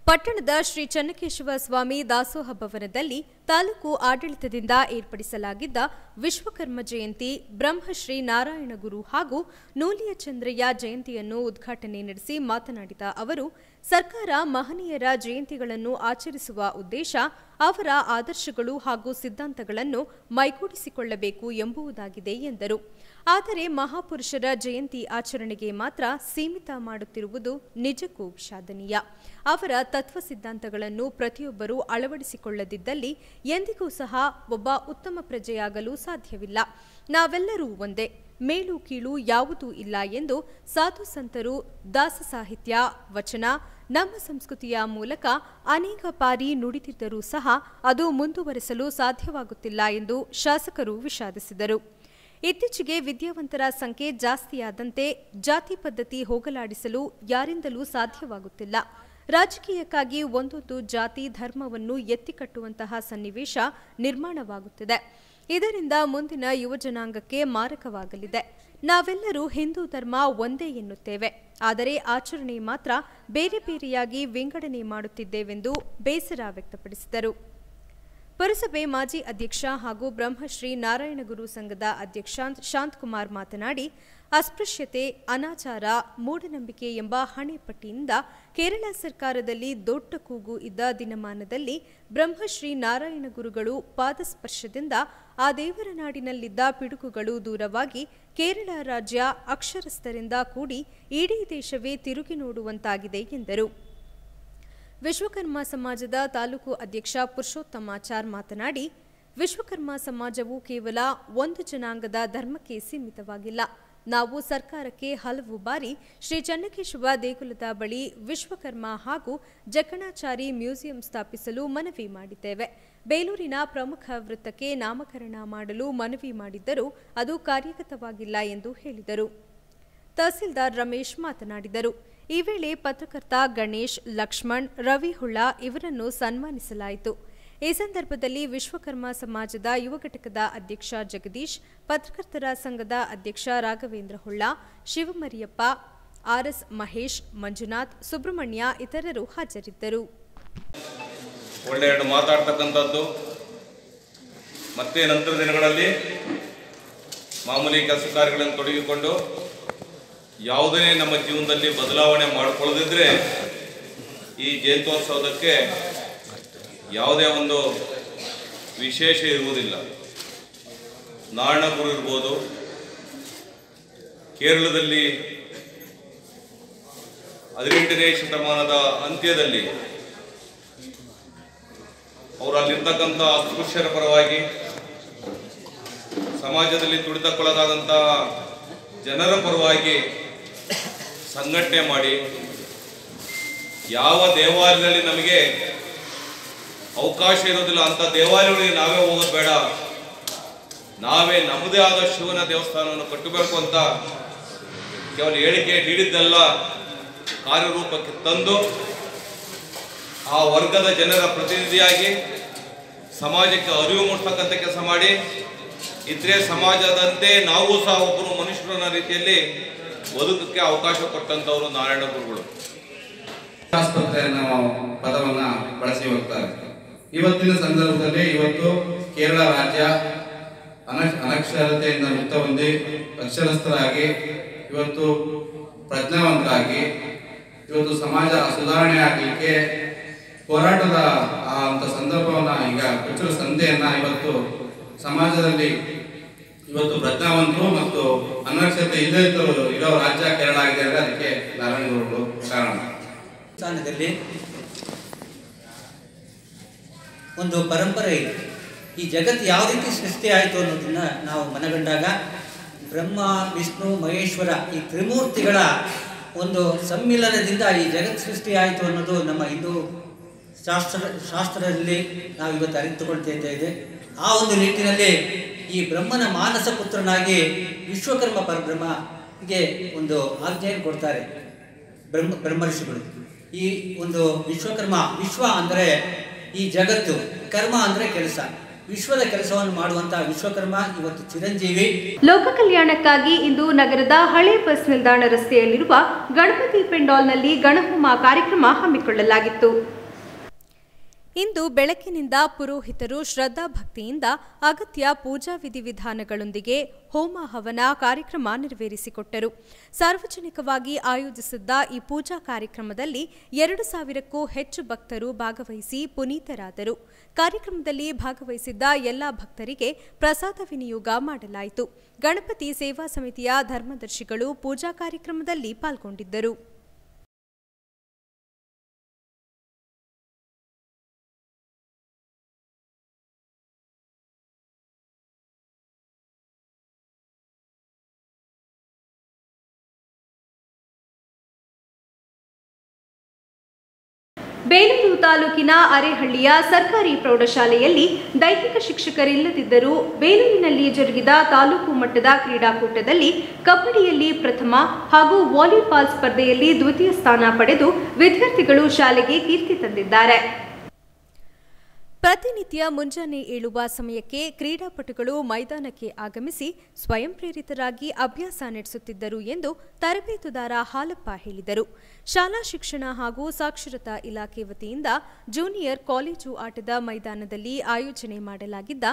ಪಟ್ಟಣದ ಶ್ರೀ ಚನ್ನಕೇಶವ ಸ್ವಾಮಿ ದಾಸೋಹ ಭವನದಲ್ಲಿ ತಾಲೂಕು ಆಡಳಿತದಿಂದ ಏರ್ಪಡಿಸಲಾಗಿದ್ದ ವಿಶ್ವಕರ್ಮ ಜಯಂತಿ, ಬ್ರಹ್ಮಶ್ರೀ ನಾರಾಯಣ ಗುರು ಹಾಗೂ ನೂಲಿಯ ಚಂದ್ರಯ್ಯ ಜಯಂತಿಯನ್ನು ಉದ್ಘಾಟನೆ ನಡೆಸಿ ಮಾತನಾಡಿದ ಅವರು ಸರ್ಕಾರ ಮಹನೀಯರ ಜಯಂತಿಗಳನ್ನು ಆಚರಿಸುವ ಉದ್ದೇಶ ಅವರ ಆದರ್ಶಗಳು ಹಾಗೂ ಸಿದ್ಧಾಂತಗಳನ್ನು ಮೈಗೂಡಿಸಿಕೊಳ್ಳಬೇಕು ಎಂಬುದಾಗಿದೆ ಎಂದರು. ಆದರೆ ಮಹಾಪುರುಷರ ಜಯಂತಿ ಆಚರಣೆಗೆ ಮಾತ್ರ ಸೀಮಿತ ಮಾಡುತ್ತಿರುವುದು ನಿಜಕ್ಕೂ ವಿಷಾದನೀಯ. ಅವರ ತತ್ವ ಸಿದ್ಧಾಂತಗಳನ್ನು ಪ್ರತಿಯೊಬ್ಬರೂ ಅಳವಡಿಸಿಕೊಳ್ಳದಿದ್ದಲ್ಲಿ ಎಂದಿಗೂ ಸಹ ಒಬ್ಬ ಉತ್ತಮ ಪ್ರಜೆಯಾಗಲು ಸಾಧ್ಯವಿಲ್ಲ. ನಾವೆಲ್ಲರೂ ಒಂದೇ. ಮೇಲು ಕೀಳು ಯಾವುದೂ ಇಲ್ಲ ಎಂದು ಸಾಧು ಸಂತರು ದಾಸ ಸಾಹಿತ್ಯ ವಚನ ನಮ್ಮ ಸಂಸ್ಕೃತಿಯ ಮೂಲಕ ಅನೇಕ ಬಾರಿ ನುಡಿದಿದ್ದರೂ ಸಹ ಅದು ಮುಂದುವರೆಸಲು ಸಾಧ್ಯವಾಗುತ್ತಿಲ್ಲ ಎಂದು ಶಾಸಕರು ವಿಷಾದಿಸಿದರು. ಇತ್ತೀಚೆಗೆ ವಿದ್ಯಾವಂತರ ಸಂಖ್ಯೆ ಜಾಸ್ತಿಯಾದಂತೆ ಜಾತಿ ಪದ್ಧತಿ ಹೋಗಲಾಡಿಸಲು ಯಾರಿಂದಲೂ ಸಾಧ್ಯವಾಗುತ್ತಿಲ್ಲ. ರಾಜಕೀಯಕ್ಕಾಗಿ ಒಂದೊಂದು ಜಾತಿ ಧರ್ಮವನ್ನು ಎತ್ತಿಕಟ್ಟುವಂತಹ ಸನ್ನಿವೇಶ ನಿರ್ಮಾಣವಾಗುತ್ತಿದೆ. ಇದರಿಂದ ಮುಂದಿನ ಯುವಜನಾಂಗಕ್ಕೆ ಮಾರಕವಾಗಲಿದೆ. ನಾವೆಲ್ಲರೂ ಹಿಂದೂ ಧರ್ಮ ಒಂದೇ ಎನ್ನುತ್ತೇವೆ. ಆದರೆ ಆಚರಣೆ ಮಾತ್ರ ಬೇರೆ ಬೇರೆಯಾಗಿ ವಿಂಗಡಣೆ ಮಾಡುತ್ತಿದ್ದೇವೆಂದು ಬೇಸರ ವ್ಯಕ್ತಪಡಿಸಿದರು. ಪುರಸಭೆ ಮಾಜಿ ಅಧ್ಯಕ್ಷ ಹಾಗೂ ಬ್ರಹ್ಮಶ್ರೀ ನಾರಾಯಣಗುರು ಸಂಘದ ಅಧ್ಯಕ್ಷ ಶಾಂತಕುಮಾರ್ ಮಾತನಾಡಿ ಅಸ್ಪೃಶ್ಯತೆ, ಅನಾಚಾರ, ಮೂಢನಂಬಿಕೆ ಎಂಬ ಹಣೆಪಟ್ಟಿಯಿಂದ ಕೇರಳ ಸರ್ಕಾರದಲ್ಲಿ ದೊಡ್ಡ ಕೂಗು ಇದ್ದ ದಿನಮಾನದಲ್ಲಿ ಬ್ರಹ್ಮಶ್ರೀ ನಾರಾಯಣ ಗುರುಗಳು ಪಾದಸ್ಪರ್ಶದಿಂದ ಆ ದೇವರ ನಾಡಿನಲ್ಲಿದ್ದ ಪಿಡುಕುಗಳು ದೂರವಾಗಿ ಕೇರಳ ರಾಜ್ಯ ಅಕ್ಷರಸ್ಥರಿಂದ ಕೂಡಿ ಇಡೀ ದೇಶವೇ ತಿರುಗಿ ನೋಡುವಂತಾಗಿದೆ ಎಂದರು. ವಿಶ್ವಕರ್ಮ ಸಮಾಜದ ತಾಲೂಕು ಅಧ್ಯಕ್ಷ ಪುರುಷೋತ್ತಮಾಚಾರ್ ಮಾತನಾಡಿ, ವಿಶ್ವಕರ್ಮ ಸಮಾಜವು ಕೇವಲ ಒಂದು ಜನಾಂಗದ ಧರ್ಮಕ್ಕೆ ಸೀಮಿತವಾಗಿಲ್ಲ. ನಾವು ಸರ್ಕಾರಕ್ಕೆ ಹಲವು ಬಾರಿ ಶ್ರೀ ಚನ್ನಕೇಶವ ದೇಗುಲದ ಬಳಿ ವಿಶ್ವಕರ್ಮ ಹಾಗೂ ಜಕಣಾಚಾರಿ ಮ್ಯೂಸಿಯಂ ಸ್ಥಾಪಿಸಲು ಮನವಿ ಮಾಡಿದ್ದೇವೆ. ಬೇಲೂರಿನ ಪ್ರಮುಖ ವೃತ್ತಕ್ಕೆ ನಾಮಕರಣ ಮಾಡಲು ಮನವಿ ಮಾಡಿದ್ದರೂ ಅದು ಕಾರ್ಯಗತವಾಗಿಲ್ಲ ಎಂದು ಹೇಳಿದರು. ತಹಸೀಲ್ದಾರ್ ರಮೇಶ್ ಮಾತನಾಡಿದರು. ಈ ವೇಳೆ ಪತ್ರಕರ್ತ ಗಣೇಶ್, ಲಕ್ಷ್ಮಣ್ ರವಿ ಹುಳ್ಳ ಇವರನ್ನು ಸನ್ಮಾನಿಸಲಾಯಿತು. ಈ ಸಂದರ್ಭದಲ್ಲಿ ವಿಶ್ವಕರ್ಮ ಸಮಾಜದ ಯುವ ಘಟಕದ ಅಧ್ಯಕ್ಷ ಜಗದೀಶ್, ಪತ್ರಕರ್ತರ ಸಂಘದ ಅಧ್ಯಕ್ಷ ರಾಘವೇಂದ್ರ ಹುಳ್ಳ ಶಿವಮರಿಯಪ್ಪ ಆರ್ಎಸ್ ಮಹೇಶ್, ಮಂಜುನಾಥ್, ಸುಬ್ರಹ್ಮಣ್ಯ ಇತರರು ಹಾಜರಿದ್ದರು. ಮಾತಾಡ್ತಕ್ಕಂಥದ್ದು. ಮತ್ತೆ ನಂತರ ದಿನಗಳಲ್ಲಿ ಮಾಮೂಲಿ ಕೆಲಸ ಕಾರ್ಯಗಳನ್ನು ತೊಡಗಿಕೊಂಡು ಯಾವುದೇ ನಮ್ಮ ಜೀವನದಲ್ಲಿ ಬದಲಾವಣೆ ಮಾಡಿಕೊಳ್ಳದಿದ್ರೆ ಈ ಜಯಂತ್ಯೋತ್ಸವದಕ್ಕೆ ಯಾವುದೇ ಒಂದು ವಿಶೇಷ ಇರುವುದಿಲ್ಲ. ನಾರಾಯಣಪುರ ಇರ್ಬೋದು, ಕೇರಳದಲ್ಲಿ ಹದಿನೆಂಟನೇ ಶತಮಾನದ ಅಂತ್ಯದಲ್ಲಿ ಅವರು ಅಲ್ಲಿರ್ತಕ್ಕಂಥ ಅಸ್ಪೃಶ್ಯರ ಪರವಾಗಿ ಸಮಾಜದಲ್ಲಿ ತುಳಿತಕ್ಕೊಳಗಾದಂತಹ ಜನರ ಪರವಾಗಿ ಸಂಘಟನೆ ಮಾಡಿ ಯಾವ ದೇವಾಲಯದಲ್ಲಿ ನಮಗೆ ಅವಕಾಶ ಇರೋದಿಲ್ಲ ಅಂತ ದೇವಾಲಯಗಳಿಗೆ ನಾವೇ ಹೋಗೋದು ಬೇಡ. ನಾವೇ ನಮ್ಮದೇ ಆದ ಶಿವನ ದೇವಸ್ಥಾನವನ್ನು ಕಟ್ಟಬೇಕು ಅಂತ ಕೇವಲ ಹೇಳಿಕೆ ನೀಡಿದ್ದೆಲ್ಲ ಕಾರ್ಯರೂಪಕ್ಕೆ ತಂದು ಆ ವರ್ಗದ ಜನರ ಪ್ರತಿನಿಧಿಯಾಗಿ ಸಮಾಜಕ್ಕೆ ಅರಿವು ಮೂಡಿಸ್ತಕ್ಕಂಥ ಕೆಲಸ ಮಾಡಿ. ಇತರೆ ಸಮಾಜದಂತೆ ನಾವು ಸಹ ಒಬ್ಬರು ಮನುಷ್ಯರು ಅನ್ನೋ ರೀತಿಯಲ್ಲಿ ಬದುಕಕ್ಕೆ ಅವಕಾಶ ಕೊಟ್ಟಂತವರು ನಾರಾಯಣ ಗುರುಗಳು. ಆಸ್ಪತ್ರೆ ಪದವನ್ನ ಬಳಸಿ ಹೋಗ್ತಾರೆ ಇವತ್ತಿನ ಸಂದರ್ಭದಲ್ಲಿ ಇವತ್ತು ಕೇರಳ ರಾಜ್ಯ ಅನಕ್ಷ ಅನಕ್ಷರತೆಯಿಂದ ಮುಕ್ತ ಹೊಂದಿ, ಅಕ್ಷರಸ್ಥರಾಗಿ, ಇವತ್ತು ಪ್ರಜ್ಞಾವಂತರಾಗಿ, ಇವತ್ತು ಸಮಾಜ ಸುಧಾರಣೆ ಆಗಲಿಕ್ಕೆ ಹೋರಾಟದ ಆ ಅಂತ ಸಂದರ್ಭವನ್ನು ಈಗ ಪ್ರಚುರ ಸಂಧೆಯನ್ನು ಇವತ್ತು ಸಮಾಜದಲ್ಲಿ ಇವತ್ತು ಪ್ರಜ್ಞಾವಂತರು ಮತ್ತು ಅನಕ್ಷರತೆ ಇಲ್ಲದೇ ಇರೋ ರಾಜ್ಯ ಕೇರಳ ಆಗಿದೆ ಅಂದರೆ ಅದಕ್ಕೆ ನಾರಾಯಣಗೌಡರು ಕಾರಣ. ಸ್ಥಾನದಲ್ಲಿ ಒಂದು ಪರಂಪರೆ ಇದೆ. ಈ ಜಗತ್ತು ಯಾವ ರೀತಿ ಸೃಷ್ಟಿ ಆಯಿತು ಅನ್ನೋದನ್ನ ನಾವು ಮನಗಂಡಾಗ ಬ್ರಹ್ಮ, ವಿಷ್ಣು, ಮಹೇಶ್ವರ ಈ ತ್ರಿಮೂರ್ತಿಗಳ ಒಂದು ಸಮ್ಮಿಲನದಿಂದ ಈ ಜಗತ್ ಸೃಷ್ಟಿ ಆಯಿತು ಅನ್ನೋದು ನಮ್ಮ ಹಿಂದೂ ಶಾಸ್ತ್ರ, ಶಾಸ್ತ್ರದಲ್ಲಿ ನಾವು ಇವತ್ತು ಅರಿತುಕೊಳ್ತಾ ಇದೆ ಆ ಒಂದು ನಿಟ್ಟಿನಲ್ಲಿ ಈ ಬ್ರಹ್ಮನ ಮಾನಸ ಪುತ್ರನಾಗಿ ವಿಶ್ವಕರ್ಮ ಪರಬ್ರಹ್ಮಗೆ ಒಂದು ಆಜ್ಞೆಯನ್ನು ಕೊಡ್ತಾರೆ ಬ್ರಹ್ಮ, ಬ್ರಹ್ಮರ್ಷಿಗಳು. ಈ ಒಂದು ವಿಶ್ವಕರ್ಮ, ವಿಶ್ವ ಅಂದರೆ ಈ ಜಗತ್ತು ಕರ್ಮ ಅಂದ್ರೆ ಕೆಲಸ. ವಿಶ್ವದ ಕೆಲಸವನ್ನು ಮಾಡುವಂತಹ ವಿಶ್ವಕರ್ಮ ಇವತ್ತು ಚಿರಂಜೀವಿ. ಲೋಕ ಕಲ್ಯಾಣಕ್ಕಾಗಿ ಇಂದು ನಗರದ ಹಳೆ ಬಸ್ ನಿಲ್ದಾಣ ರಸ್ತೆಯಲ್ಲಿರುವ ಗಣಪತಿ ಪೆಂಡಾಲ್ನಲ್ಲಿ ಗಣಹೋಮ ಕಾರ್ಯಕ್ರಮ ಹಮ್ಮಿಕೊಳ್ಳಲಾಗಿತ್ತು. ಇಂದು ಬೆಳಕಿನಿಂದ ಪುರೋಹಿತರು ಶ್ರದ್ಧಾಭಕ್ತಿಯಿಂದ ಅಗತ್ಯ ಪೂಜಾ ವಿಧಿವಿಧಾನಗಳೊಂದಿಗೆ ಹೋಮ ಹವನ ಕಾರ್ಯಕ್ರಮ ನೆರವೇರಿಸಿಕೊಟ್ಟರು. ಸಾರ್ವಜನಿಕವಾಗಿ ಆಯೋಜಿಸಿದ್ದ ಈ ಪೂಜಾ ಕಾರ್ಯಕ್ರಮದಲ್ಲಿ ಎರಡು ಸಾವಿರಕ್ಕೂ ಹೆಚ್ಚು ಭಕ್ತರು ಭಾಗವಹಿಸಿ ಪುನೀತರಾದರು. ಕಾರ್ಯಕ್ರಮದಲ್ಲಿ ಭಾಗವಹಿಸಿದ್ದ ಎಲ್ಲ ಭಕ್ತರಿಗೆ ಪ್ರಸಾದ ವಿನಿಯೋಗ ಮಾಡಲಾಯಿತು. ಗಣಪತಿ ಸೇವಾ ಸಮಿತಿಯ ಧರ್ಮದರ್ಶಿಗಳು ಪೂಜಾ ಕಾರ್ಯಕ್ರಮದಲ್ಲಿ ಪಾಲ್ಗೊಂಡಿದ್ದರು. ಬೇಲೂರು ತಾಲೂಕಿನ ಅರೆಹಳ್ಳಿಯ ಸರ್ಕಾರಿ ಪ್ರೌಢಶಾಲೆಯಲ್ಲಿ ದೈಹಿಕ ಶಿಕ್ಷಕರಿಲ್ಲದಿದ್ದರೂ ಬೇಲೂರಿನಲ್ಲಿ ಜರುಗಿದ ತಾಲೂಕು ಮಟ್ಟದ ಕ್ರೀಡಾಕೂಟದಲ್ಲಿ ಕಬಡ್ಡಿಯಲ್ಲಿ ಪ್ರಥಮ ಹಾಗೂ ವಾಲಿಬಾಲ್ ಸ್ಪರ್ಧೆಯಲ್ಲಿ ದ್ವಿತೀಯ ಸ್ಥಾನ ಪಡೆದು ವಿದ್ಯಾರ್ಥಿಗಳು ಶಾಲೆಗೆ ಕೀರ್ತಿ ತಂದಿದ್ದಾರೆ. ಪ್ರತಿನಿತ್ಯ ಮುಂಜಾನೆ ಏಳುವ ಸಮಯಕ್ಕೆ ಕ್ರೀಡಾಪಟುಗಳು ಮೈದಾನಕ್ಕೆ ಆಗಮಿಸಿ ಸ್ವಯಂ ಪ್ರೇರಿತರಾಗಿ ಅಭ್ಯಾಸ ನಡೆಸುತ್ತಿದ್ದರು ಎಂದು ತರಬೇತುದಾರ ಹಾಲಪ್ಪ ಹೇಳಿದರು. ಶಾಲಾ ಶಿಕ್ಷಣ ಹಾಗೂ ಸಾಕ್ಷರತಾ ಇಲಾಖೆ ವತಿಯಿಂದ ಜೂನಿಯರ್ ಕಾಲೇಜು ಆಟದ ಮೈದಾನದಲ್ಲಿ ಆಯೋಜನೆ ಮಾಡಲಾಗಿದ್ದ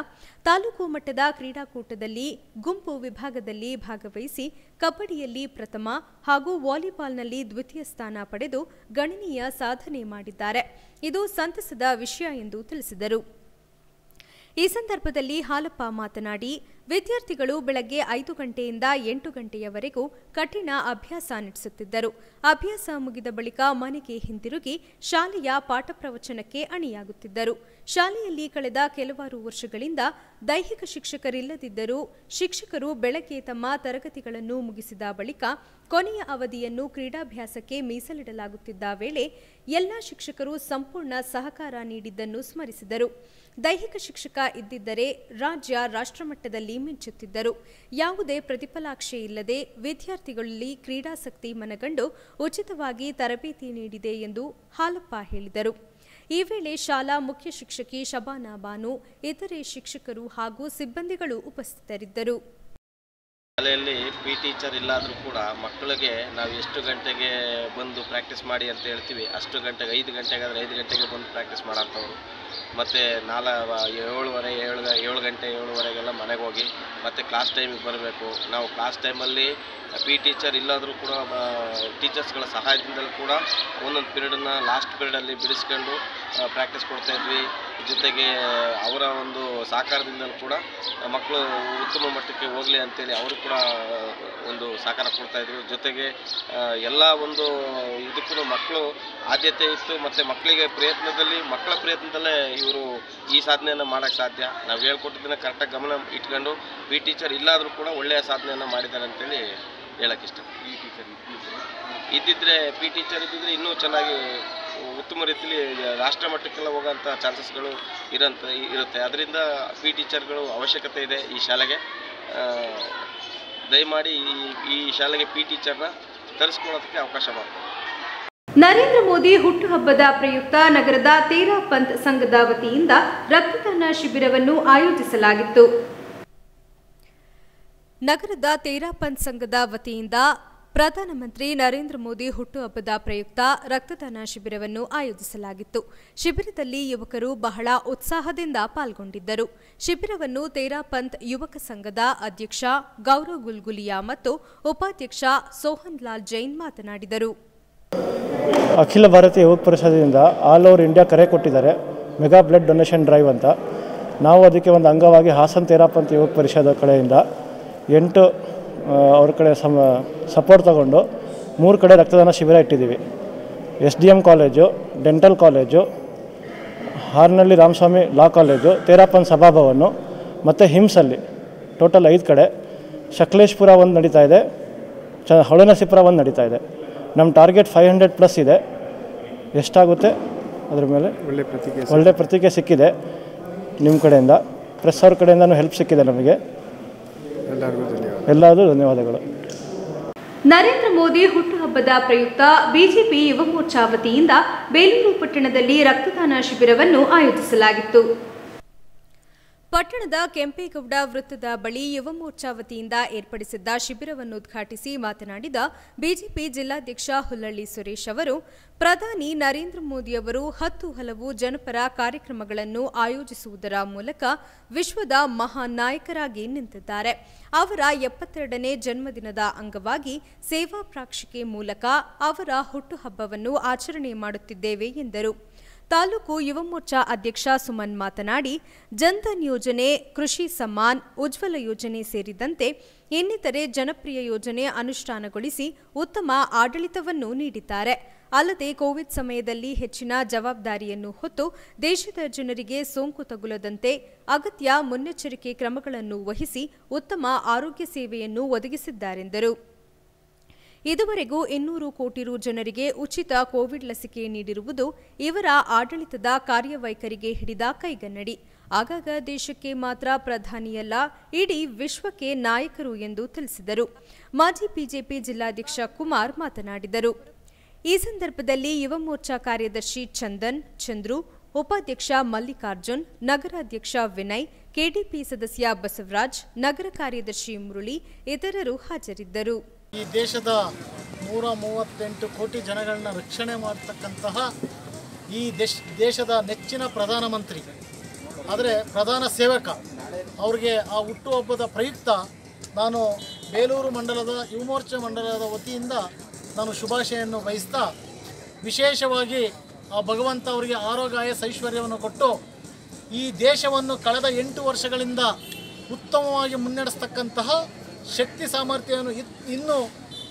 ತಾಲೂಕು ಮಟ್ಟದ ಕ್ರೀಡಾಕೂಟದಲ್ಲಿ ಗುಂಪು ವಿಭಾಗದಲ್ಲಿ ಭಾಗವಹಿಸಿ ಕಬಡ್ಡಿಯಲ್ಲಿ ಪ್ರಥಮ ಹಾಗೂ ವಾಲಿಬಾಲ್ನಲ್ಲಿ ದ್ವಿತೀಯ ಸ್ಥಾನ ಪಡೆದು ಗಣನೀಯ ಸಾಧನೆ ಮಾಡಿದ್ದಾರೆ. ಇದು ಸಂತಸದ ವಿಷಯ ಎಂದು ತಿಳಿಸಿದರು. ಈ ಸಂದರ್ಭದಲ್ಲಿ ಹಾಲಪ್ಪ ಮಾತನಾಡಿ, ವಿದ್ಯಾರ್ಥಿಗಳು ಬೆಳಗ್ಗೆ ಐದು ಗಂಟೆಯಿಂದ ಎಂಟು ಗಂಟೆಯವರೆಗೂ ಕಠಿಣ ಅಭ್ಯಾಸ ನಡೆಸುತ್ತಿದ್ದರು. ಅಭ್ಯಾಸ ಮುಗಿದ ಬಳಿಕ ಮನೆಗೆ ಹಿಂತಿರುಗಿ ಶಾಲೆಯ ಪಾಠ ಪ್ರವಚನಕ್ಕೆ ಅಣಿಯಾಗುತ್ತಿದ್ದರು. ಶಾಲೆಯಲ್ಲಿ ಕಳೆದ ಕೆಲವಾರು ವರ್ಷಗಳಿಂದ ದೈಹಿಕ ಶಿಕ್ಷಕರಿಲ್ಲದಿದ್ದರೂ ಶಿಕ್ಷಕರು ಬೆಳಗ್ಗೆ ತಮ್ಮ ತರಗತಿಗಳನ್ನು ಮುಗಿಸಿದ ಬಳಿಕ ಕೊನೆಯ ಅವಧಿಯನ್ನು ಕ್ರೀಡಾಭ್ಯಾಸಕ್ಕೆ ಮೀಸಲಿಡಲಾಗುತ್ತಿದ್ದ ವೇಳೆ ಎಲ್ಲ ಶಿಕ್ಷಕರು ಸಂಪೂರ್ಣ ಸಹಕಾರ ನೀಡಿದ್ದನ್ನು ಸ್ಮರಿಸಿದರು. ದೈಹಿಕ ಶಿಕ್ಷಕ ಇದ್ದಿದ್ದರೆ ರಾಜ್ಯ ರಾಷ್ಟ್ರಮಟ್ಟದಲ್ಲಿ ಮಿಂಚುತ್ತಿದ್ದರು. ಯಾವುದೇ ಪ್ರತಿಫಲಾಕ್ಷೆ ಇಲ್ಲದೆ ವಿದ್ಯಾರ್ಥಿಗಳಲ್ಲಿ ಕ್ರೀಡಾಸಕ್ತಿ ಮನಗಂಡು ಉಚಿತವಾಗಿ ತರಬೇತಿ ನೀಡಿದೆ ಎಂದು ಹಾಲಪ್ಪ ಹೇಳಿದರು. ಈ ವೇಳೆ ಶಾಲಾ ಮುಖ್ಯ ಶಿಕ್ಷಕಿ ಶಬಾನಾ ಬಾನು, ಇತರೆ ಶಿಕ್ಷಕರು ಹಾಗೂ ಸಿಬ್ಬಂದಿಗಳು ಉಪಸ್ಥಿತರಿದ್ದರು. ಶಾಲೆಯಲ್ಲಿ ಪಿ ಟೀಚರ್ ಇಲ್ಲಾದರೂ ಕೂಡ ಮಕ್ಕಳಿಗೆ ನಾವು ಎಷ್ಟು ಗಂಟೆಗೆ ಬಂದು ಪ್ರಾಕ್ಟೀಸ್ ಮಾಡಿ ಅಂತ ಹೇಳ್ತೀವಿ. ಅಷ್ಟು ಗಂಟೆಗೆ, ಐದು ಗಂಟೆಗಾದರೆ ಐದು ಗಂಟೆಗೆ ಬಂದು ಪ್ರಾಕ್ಟೀಸ್ ಮಾಡೋಂಥವ್ರು ಮತ್ತು ನಾಲ ಏಳುವರೆ ಏಳು ಏಳು ಗಂಟೆ, ಏಳುವರೆಗೆಲ್ಲ ಮನೆಗೆ ಹೋಗಿ ಮತ್ತು ಕ್ಲಾಸ್ ಟೈಮಿಗೆ ಬರಬೇಕು. ನಾವು ಕ್ಲಾಸ್ ಟೈಮಲ್ಲಿ ಪಿ ಟೀಚರ್ ಇಲ್ಲಾದರೂ ಕೂಡ ಟೀಚರ್ಸ್ಗಳ ಸಹಾಯದಿಂದಲೂ ಕೂಡ ಒಂದೊಂದು ಪೀರಿಯಡನ್ನು ಲಾಸ್ಟ್ ಪೀರಿಯಡಲ್ಲಿ ಬಿಡಿಸ್ಕೊಂಡು ಪ್ರಾಕ್ಟೀಸ್ ಕೊಡ್ತಾಯಿದ್ವಿ ಜೊತೆಗೆ ಅವರ ಒಂದು ಸಹಕಾರದಿಂದಲೂ ಕೂಡ ಮಕ್ಕಳು ಉತ್ತಮ ಮಟ್ಟಕ್ಕೆ ಹೋಗಲಿ ಅಂತೇಳಿ ಅವರು ಕೂಡ ಒಂದು ಸಹಕಾರ ಕೊಡ್ತಾಯಿದ್ರು ಜೊತೆಗೆ ಎಲ್ಲ ಒಂದು ಇದಕ್ಕೂ ಮಕ್ಕಳು ಆದ್ಯತೆ ಇತ್ತು. ಮತ್ತು ಮಕ್ಕಳಿಗೆ ಪ್ರಯತ್ನದಲ್ಲಿ ಮಕ್ಕಳ ಪ್ರಯತ್ನದಲ್ಲೇ ಇವರು ಈ ಸಾಧನೆಯನ್ನು ಮಾಡೋಕ್ಕೆ ಸಾಧ್ಯ. ನಾವು ಹೇಳ್ಕೊಟ್ಟಿದ್ದನ್ನು ಕರೆಕ್ಟಾಗಿ ಗಮನ ಇಟ್ಕೊಂಡು ಪಿ ಟೀಚರ್ ಇಲ್ಲಾದರೂ ಕೂಡ ಒಳ್ಳೆಯ ಸಾಧನೆಯನ್ನು ಮಾಡಿದ್ದಾರೆ ಅಂತೇಳಿ ಹೇಳಕ್ಕೆ ಇಷ್ಟ ಪಿ ಟೀಚರ್ ಇದ್ದಿದ್ರೆ? ಪಿ ಟೀಚರ್ ಇದ್ದಿದ್ರೆ ಇನ್ನೂ ಚೆನ್ನಾಗಿ ಉತ್ತಮ ರೀತಿಯಲ್ಲಿ ರಾಷ್ಟ್ರ ಮಟ್ಟಕ್ಕೆಲ್ಲ ಹೋಗೋಂಥ ಚಾನ್ಸಸ್ಗಳು ಇರಂತ ಇರುತ್ತೆ. ಅದರಿಂದ ಪಿ ಟೀಚರ್ಗಳು ಅವಶ್ಯಕತೆ ಇದೆ ಈ ಶಾಲೆಗೆ. ದಯಮಾಡಿ ಈ ಶಾಲೆಗೆ ಪಿ ಟೀಚರ್ನ ತರಿಸ್ಕೊಳ್ಳೋದಕ್ಕೆ ಅವಕಾಶ ಮಾಡಿ ನರೇಂದ್ರ ಮೋದಿ ಹುಟ್ಟುಹಬ್ಬದ ಪ್ರಯುಕ್ತ ನಗರದ ತೇರಾ ಪಂತ್ ಸಂಘದ ವತಿಯಿಂದ ರಕ್ತದಾನ ಶಿಬಿರವನ್ನು ಆಯೋಜಿಸಲಾಗಿತ್ತು. ನಗರದ ತೇರಾಪಂತ್ ಸಂಘದ ವತಿಯಿಂದ ಪ್ರಧಾನಮಂತ್ರಿ ನರೇಂದ್ರ ಮೋದಿ ಹುಟ್ಟುಹಬ್ಬದ ಪ್ರಯುಕ್ತ ರಕ್ತದಾನ ಶಿಬಿರವನ್ನು ಆಯೋಜಿಸಲಾಗಿತ್ತು. ಶಿಬಿರದಲ್ಲಿ ಯುವಕರು ಬಹಳ ಉತ್ಸಾಹದಿಂದ ಪಾಲ್ಗೊಂಡಿದ್ದರು. ಶಿಬಿರವನ್ನು ತೇರಾಪಂತ್ ಯುವಕ ಸಂಘದ ಅಧ್ಯಕ್ಷ ಗೌರವ್ ಗುಲ್ಗುಲಿಯಾ ಮತ್ತು ಉಪಾಧ್ಯಕ್ಷ ಸೋಹನ್ ಲಾಲ್ ಜೈನ್ ಮಾತನಾಡಿದರು. ಅಖಿಲ ಭಾರತೀಯ ಯುವಕ ಪರಿಷತ್ತಿನಿಂದ ಆಲ್ ಓವರ್ ಇಂಡಿಯಾ ಕರೆ ಕೊಟ್ಟಿದ್ದಾರೆ. ಮೆಗಾ ಬ್ಲಡ್ ಡೊನೇಷನ್ ಡ್ರೈವ್ ಅಂತ. ನಾವು ಅದಕ್ಕೆ ಒಂದು ಅಂಗವಾಗಿ ಹಾಸನ್ ತೇರಾಪಂತ್ ಯುವಕ ಪರಿಷದ ಕಡೆಯಿಂದ ಎಂಟು ಅವ್ರ ಕಡೆ ಸಮ ಸಪೋರ್ಟ್ ತಗೊಂಡು ಮೂರು ಕಡೆ ರಕ್ತದಾನ ಶಿಬಿರ ಇಟ್ಟಿದ್ದೀವಿ. S D M college dental college Harnahalli Ramaswamy law college Terapanth ಸಭಾಭವನು ಮತ್ತು ಹಿಮ್ಸಲ್ಲಿ ಟೋಟಲ್ ಐದು ಕಡೆ. ಶಕ್ಲೇಶ್ಪುರ ಒಂದು ನಡೀತಾ ಇದೆ. ಚ ಹೊಳೆನಸಿಪುರ ಒಂದು ನಡೀತಾ ಇದೆ. ನಮ್ಮ ಟಾರ್ಗೆಟ್ ಫೈವ್ ಹಂಡ್ರೆಡ್ ಪ್ಲಸ್ ಇದೆ. ಎಷ್ಟಾಗುತ್ತೆ? ಅದ್ರ ಮೇಲೆ ಒಳ್ಳೆ ಪ್ರತಿಕ್ರಿಯೆ ಒಳ್ಳೆ ಪ್ರತಿಕ್ರಿಯೆ ಸಿಕ್ಕಿದೆ. ನಿಮ್ಮ ಕಡೆಯಿಂದ. ಪ್ರೆಸ್ ಅವ್ರ ಕಡೆಯಿಂದನೂ ಹೆಲ್ಪ್ ಸಿಕ್ಕಿದೆ ನಮಗೆ. ಎಲ್ಲರಿಗೂ ಧನ್ಯವಾದ. ಎಲ್ಲರಿಗೂ ಧನ್ಯವಾದಗಳು. ನರೇಂದ್ರ ಮೋದಿ ಹುಟ್ಟುಹಬ್ಬದ ಪ್ರಯುಕ್ತ ಬಿಜೆಪಿ ಯುವ ಮೋರ್ಚಾ ವತಿಯಿಂದ ಬೇಲೂರು ಪಟ್ಟಣದಲ್ಲಿ ರಕ್ತದಾನ ಶಿಬಿರವನ್ನು ಆಯೋಜಿಸಲಾಗಿತ್ತು. ಪಟ್ಟಣದ ಕೆಂಪೇಗೌಡ ವೃತ್ತದ ಬಳಿ ಯುವ ಮೋರ್ಚಾ ವತಿಯಿಂದ ಏರ್ಪಡಿಸಿದ್ದ ಶಿಬಿರವನ್ನು ಉದ್ಘಾಟಿಸಿ ಮಾತನಾಡಿದ ಬಿಜೆಪಿ ಜಿಲ್ಲಾಧ್ಯಕ್ಷ ಹುಲ್ಲಳ್ಳಿ ಸುರೇಶ್ ಅವರು, ಪ್ರಧಾನಿ ನರೇಂದ್ರ ಮೋದಿಯವರು ಹತ್ತು ಹಲವು ಜನಪರ ಕಾರ್ಯಕ್ರಮಗಳನ್ನು ಆಯೋಜಿಸುವುದರ ಮೂಲಕ ವಿಶ್ವದ ಮಹಾನ್ ನಾಯಕರಾಗಿ ನಿಂತಿದ್ದಾರೆ. ಅವರ ಎಪ್ಪತ್ತೆರಡನೇ ಜನ್ಮದಿನದ ಅಂಗವಾಗಿ ಸೇವಾ ಪ್ರಾಕ್ಷಿಕೆ ಮೂಲಕ ಅವರ ಹುಟ್ಟುಹಬ್ಬವನ್ನು ಆಚರಣೆ ಮಾಡುತ್ತಿದ್ದೇವೆ ಎಂದರು. ತಾಲೂಕು ಯುವ ಮೋರ್ಚಾ ಅಧ್ಯಕ್ಷ ಸುಮನ್ ಮಾತನಾಡಿ, ಜನ್ಧನ್ ಯೋಜನೆ, ಕೃಷಿ ಸಮ್ಮಾನ್, ಉಜ್ವಲ ಯೋಜನೆ ಸೇರಿದಂತೆ ಇನ್ನಿತರೆ ಜನಪ್ರಿಯ ಯೋಜನೆ ಅನುಷ್ಠಾನಗೊಳಿಸಿ ಉತ್ತಮ ಆಡಳಿತವನ್ನು ನೀಡಿದ್ದಾರೆ. ಅಲ್ಲದೆ ಕೋವಿಡ್ ಸಮಯದಲ್ಲಿ ಹೆಚ್ಚಿನ ಜವಾಬ್ದಾರಿಯನ್ನು ಹೊತ್ತು ದೇಶದ ಜನರಿಗೆ ಸೋಂಕು ತಗುಲದಂತೆ ಅಗತ್ಯ ಮುನ್ನೆಚ್ಚರಿಕೆ ಕ್ರಮಗಳನ್ನು ವಹಿಸಿ ಉತ್ತಮ ಆರೋಗ್ಯ ಸೇವೆಯನ್ನು ಒದಗಿಸಿದ್ದಾರೆಂದರು. ಇದುವರೆಗೂ ಇನ್ನೂರು ಕೋಟಿ ರು ಜನರಿಗೆ ಉಚಿತ ಕೋವಿಡ್ ಲಸಿಕೆ ನೀಡಿರುವುದು ಇವರ ಆಡಳಿತದ ಕಾರ್ಯವೈಖರಿಗೆ ಹಿಡಿದ ಕೈಗನ್ನಡಿ. ಆಗಾಗ ದೇಶಕ್ಕೆ ಮಾತ್ರ ಪ್ರಧಾನಿಯಲ್ಲ, ಇಡೀ ವಿಶ್ವಕ್ಕೆ ನಾಯಕರು ಎಂದು ತಿಳಿಸಿದರು. ಮಾಜಿ ಬಿಜೆಪಿ ಜಿಲ್ಲಾಧ್ಯಕ್ಷ ಕುಮಾರ್ ಮಾತನಾಡಿದರು. ಈ ಸಂದರ್ಭದಲ್ಲಿ ಯುವ ಮೋರ್ಚಾ ಕಾರ್ಯದರ್ಶಿ ಚಂದನ್, ಚಂದ್ರು, ಉಪಾಧ್ಯಕ್ಷ ಮಲ್ಲಿಕಾರ್ಜುನ್, ನಗರಾಧ್ಯಕ್ಷ ವಿನಯ್, ಕೆಡಿಪಿ ಸದಸ್ಯ ಬಸವರಾಜ್, ನಗರ ಕಾರ್ಯದರ್ಶಿ ಮುರಳಿ, ಇತರರು ಹಾಜರಿದ್ದರು. ಈ ದೇಶದ ನೂರ ಮೂವತ್ತೆಂಟು ಕೋಟಿ ಜನಗಳನ್ನ ರಕ್ಷಣೆ ಮಾಡತಕ್ಕಂತಹ ಈ ದೇಶ ದೇಶದ ನೆಚ್ಚಿನ ಪ್ರಧಾನಮಂತ್ರಿ, ಆದರೆ ಪ್ರಧಾನ ಸೇವಕ, ಅವ್ರಿಗೆ ಆ ಹುಟ್ಟುಹಬ್ಬದ ಪ್ರಯುಕ್ತ ನಾನು ಬೇಲೂರು ಮಂಡಲದ, ಯುವಮೋರ್ಚಾ ಮಂಡಲದ ವತಿಯಿಂದ ನಾನು ಶುಭಾಶಯನ್ನು ಬಯಸ್ತಾ, ವಿಶೇಷವಾಗಿ ಆ ಭಗವಂತ ಅವರಿಗೆ ಆರೋಗ್ಯ ಐಶ್ವರ್ಯವನ್ನು ಕೊಟ್ಟು, ಈ ದೇಶವನ್ನು ಕಳೆದ ಎಂಟು ವರ್ಷಗಳಿಂದ ಉತ್ತಮವಾಗಿ ಮುನ್ನಡೆಸ್ತಕ್ಕಂತಹ ಶಕ್ತಿ ಸಾಮರ್ಥ್ಯವನ್ನು ಇನ್ನು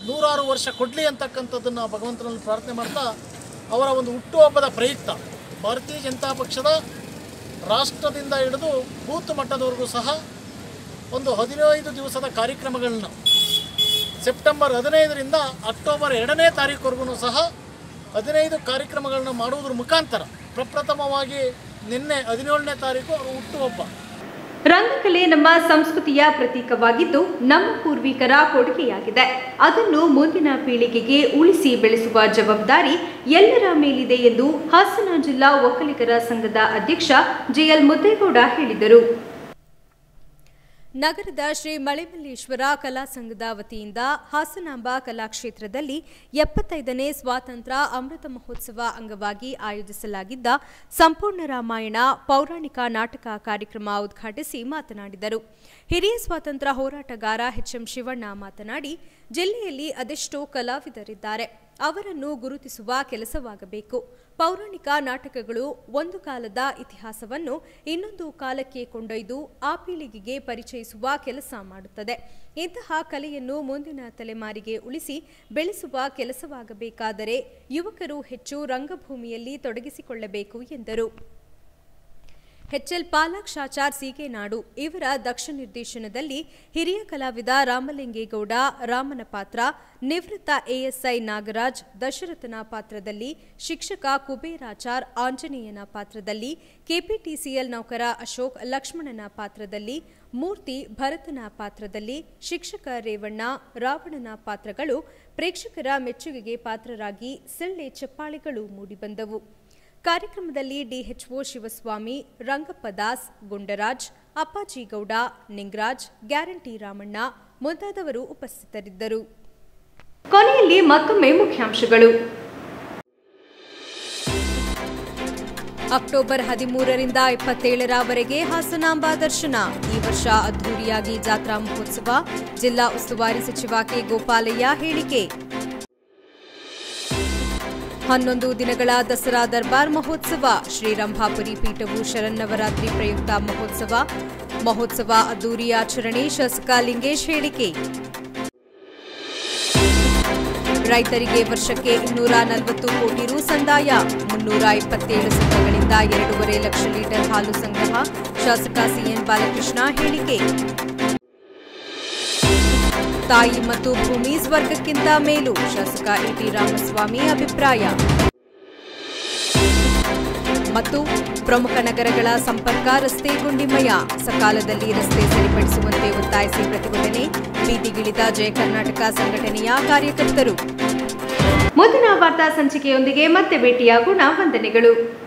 ನೂರಾರು ವರ್ಷ ಕೊಡಲಿ ಅಂತಕ್ಕಂಥದ್ದನ್ನು ಭಗವಂತನಲ್ಲಿ ಪ್ರಾರ್ಥನೆ ಮಾಡ್ತಾ ಅವರ ಒಂದು ಹುಟ್ಟುಹಬ್ಬದ ಪ್ರಯುಕ್ತ ಭಾರತೀಯ ಜನತಾ ಪಕ್ಷದ ರಾಷ್ಟ್ರದಿಂದ ಹಿಡಿದು ಬೂತ್ ಮಟ್ಟದವರೆಗೂ ಸಹ ಒಂದು ಹದಿನೈದು ದಿವಸದ ಕಾರ್ಯಕ್ರಮಗಳನ್ನು ಸೆಪ್ಟೆಂಬರ್ ಹದಿನೈದರಿಂದ ಅಕ್ಟೋಬರ್ ಎರಡನೇ ತಾರೀಕುವರೆಗೂ ಸಹ ಹದಿನೈದು ಕಾರ್ಯಕ್ರಮಗಳನ್ನ ಮಾಡುವುದರ ಮುಖಾಂತರ ಪ್ರಪ್ರಥಮವಾಗಿ ನಿನ್ನೆ ಹದಿನೇಳನೇ ತಾರೀಕು ಅವರು ಹುಟ್ಟುಹಬ್ಬ. ರಂಗಕಲೆ ನಮ್ಮ ಸಂಸ್ಕೃತಿಯ ಪ್ರತೀಕವಾಗಿದ್ದು ನಮ್ಮ ಪೂರ್ವಿಕರ ಕೊಡುಗೆಯಾಗಿದೆ. ಅದನ್ನು ಮುಂದಿನ ಪೀಳಿಗೆಗೆ ಉಳಿಸಿ ಬೆಳೆಸುವ ಜವಾಬ್ದಾರಿ ಎಲ್ಲರ ಮೇಲಿದೆ ಎಂದು ಹಾಸನ ಜಿಲ್ಲಾ ಒಕ್ಕಲಿಗರ ಸಂಘದ ಅಧ್ಯಕ್ಷ ಜೆಎಲ್ ಮುದ್ದೇಗೌಡ ಹೇಳಿದರು. ನಗರದ ಶ್ರೀ ಮಳೆಮಲ್ಲೇಶ್ವರ ಕಲಾ ಸಂಘದ ವತಿಯಿಂದ ಹಾಸನಾಂಬ ಕಲಾಕ್ಷೇತ್ರದಲ್ಲಿ ಎಪ್ಪತ್ತೈದನೇ ಸ್ವಾತಂತ್ರ್ಯ ಅಮೃತ ಮಹೋತ್ಸವ ಅಂಗವಾಗಿ ಆಯೋಜಿಸಲಾಗಿದ್ದ ಸಂಪೂರ್ಣ ರಾಮಾಯಣ ಪೌರಾಣಿಕ ನಾಟಕ ಕಾರ್ಯಕ್ರಮ ಉದ್ಘಾಟಿಸಿ ಮಾತನಾಡಿದರು. ಹಿರಿಯ ಸ್ವಾತಂತ್ರ್ಯ ಹೋರಾಟಗಾರ ಎಚ್ಎಂ ಶಿವಣ್ಣ ಮಾತನಾಡಿ, ಜಿಲ್ಲೆಯಲ್ಲಿ ಅದೆಷ್ಟೋ ಕಲಾವಿದರಿದ್ದಾರೆ. ಅವರನ್ನು ಗುರುತಿಸುವ ಕೆಲಸವಾಗಬೇಕು. ಪೌರಾಣಿಕ ನಾಟಕಗಳು ಒಂದು ಕಾಲದ ಇತಿಹಾಸವನ್ನು ಇನ್ನೊಂದು ಕಾಲಕ್ಕೆ ಕೊಂಡೊಯ್ದು ಆ ಪೀಳಿಗೆಗೆ ಪರಿಚಯಿಸುವ ಕೆಲಸ ಮಾಡುತ್ತದೆ. ಇಂತಹ ಕಲೆಯನ್ನು ಮುಂದಿನ ತಲೆಮಾರಿಗೆ ಉಳಿಸಿ ಬೆಳೆಸುವ ಕೆಲಸವಾಗಬೇಕಾದರೆ ಯುವಕರು ಹೆಚ್ಚು ರಂಗಭೂಮಿಯಲ್ಲಿ ತೊಡಗಿಸಿಕೊಳ್ಳಬೇಕು ಎಂದರು. ಎಚ್ಎಲ್ ಪಾಲಾಕ್ಷಾಚಾರ್ ಸೀಗೆನಾಡು, ಇವರ ದಕ್ಷ ನಿರ್ದೇಶನದಲ್ಲಿ ಹಿರಿಯ ಕಲಾವಿದ ರಾಮಲಿಂಗೇಗೌಡ, ರಾಮನ ಪಾತ್ರ, ನಿವೃತ್ತ ಎಎಸ್ಐ ನಾಗರಾಜ್, ದಶರಥನ ಪಾತ್ರದಲ್ಲಿ ಶಿಕ್ಷಕ ಕುಬೇರಾಚಾರ್, ಆಂಜನೇಯನ ಪಾತ್ರದಲ್ಲಿ ಕೆಪಿಟಿಸಿಎಲ್ ನೌಕರ ಅಶೋಕ್ ಲಕ್ಷ್ಮಣನ ಪಾತ್ರದಲ್ಲಿ ಮೂರ್ತಿ ಭರತನ ಪಾತ್ರದಲ್ಲಿ ಶಿಕ್ಷಕ ರೇವಣ್ಣ, ರಾವಣನ ಪಾತ್ರಗಳು ಪ್ರೇಕ್ಷಕರ ಮೆಚ್ಚುಗೆಗೆ ಪಾತ್ರರಾಗಿ ಸಿಳ್ಳೆ ಚಪ್ಪಾಳೆಗಳು ಮೂಡಿಬಂದವು. ಕಾರ್ಯಕ್ರಮದಲ್ಲಿ D H O Shivaswamy Rangappa Das Gundaraj, Appajigowda, Ningaraj, guarantee Ramanna ಮುಂತಾದವರು ಉಪಸ್ಥಿತರಿದ್ದರು. ಕೊನೆಯಲ್ಲಿ ಮತ್ತೊಮ್ಮೆ ಮುಖ್ಯಾಂಶಗಳು. ಅಕ್ಟೋಬರ್ ಹದಿಮೂರರಿಂದ ಇಪ್ಪತ್ತೇಳರವರೆಗೆ ಹಾಸನಾಂಬ ದರ್ಶನ. ಈ ವರ್ಷ ಅದ್ಧೂರಿಯಾಗಿ ಜಾತ್ರಾ ಮಹೋತ್ಸವ. ಜಿಲ್ಲಾ ಉಸ್ತುವಾರಿ ಸಚಿವ ಕೆ ಗೋಪಾಲಯ್ಯ ಹೇಳಿಕೆ. ಹನ್ನೊಂದು ದಿನಗಳ ದಸರಾ ದರ್ಬಾರ್ ಮಹೋತ್ಸವ. ಶ್ರೀರಂಭಾಪುರಿ ಪೀಠವು ಶರನ್ನವರಾತ್ರಿ ಪ್ರಯುಕ್ತ ಮಹೋತ್ಸವ. ಮಹೋತ್ಸವ ಅದ್ದೂರಿ ಆಚರಣೆ ಶಾಸಕ ಲಿಂಗೇಶ್ ಹೇಳಿಕೆ. ರೈತರಿಗೆ ವರ್ಷಕ್ಕೆ ಇನ್ನೂರ ನಲವತ್ತು ಕೋಟಿ ರು ಸಂದಾಯ. ಮುನ್ನೂರ ಇಪ್ಪತ್ತೇಳು ಸಂಘಗಳಿಂದ ಎರಡೂವರೆ ಲಕ್ಷ ಲೀಟರ್ ಹಾಲು ಸಂಗ್ರಹ. ಶಾಸಕ ಸಿಎನ್ ಬಾಲಕೃಷ್ಣ ಹೇಳಿಕೆ. ತಾಯಿ ಮತ್ತು ಭೂಮಿ ಸ್ವರ್ಗಕ್ಕಿಂತ ಮೇಲು. ಶಾಸಕ ಇಟಿ ರಾಮಸ್ವಾಮಿ ಅಭಿಪ್ರಾಯ. ಮತ್ತು ಪ್ರಮುಖ ನಗರಗಳ ಸಂಪರ್ಕ ರಸ್ತೆ ಗುಂಡಿಮಯ. ಸಕಾಲದಲ್ಲಿ ರಸ್ತೆ ಸರಿಪಡಿಸುವಂತೆ ಒತ್ತಾಯಿಸಿ ಪ್ರತಿಭಟನೆ. ಬೀದಿಗಿಳಿದ ಜಯ ಕರ್ನಾಟಕ ಸಂಘಟನೆಯ ಕಾರ್ಯಕರ್ತರು. ಮುಂದಿನ ವಾರ್ತಾ ಸಂಚಿಕೆಯೊಂದಿಗೆ ಮತ್ತೆ ಭೇಟಿಯಾಗೋಣ. ವಂದನೆಗಳು.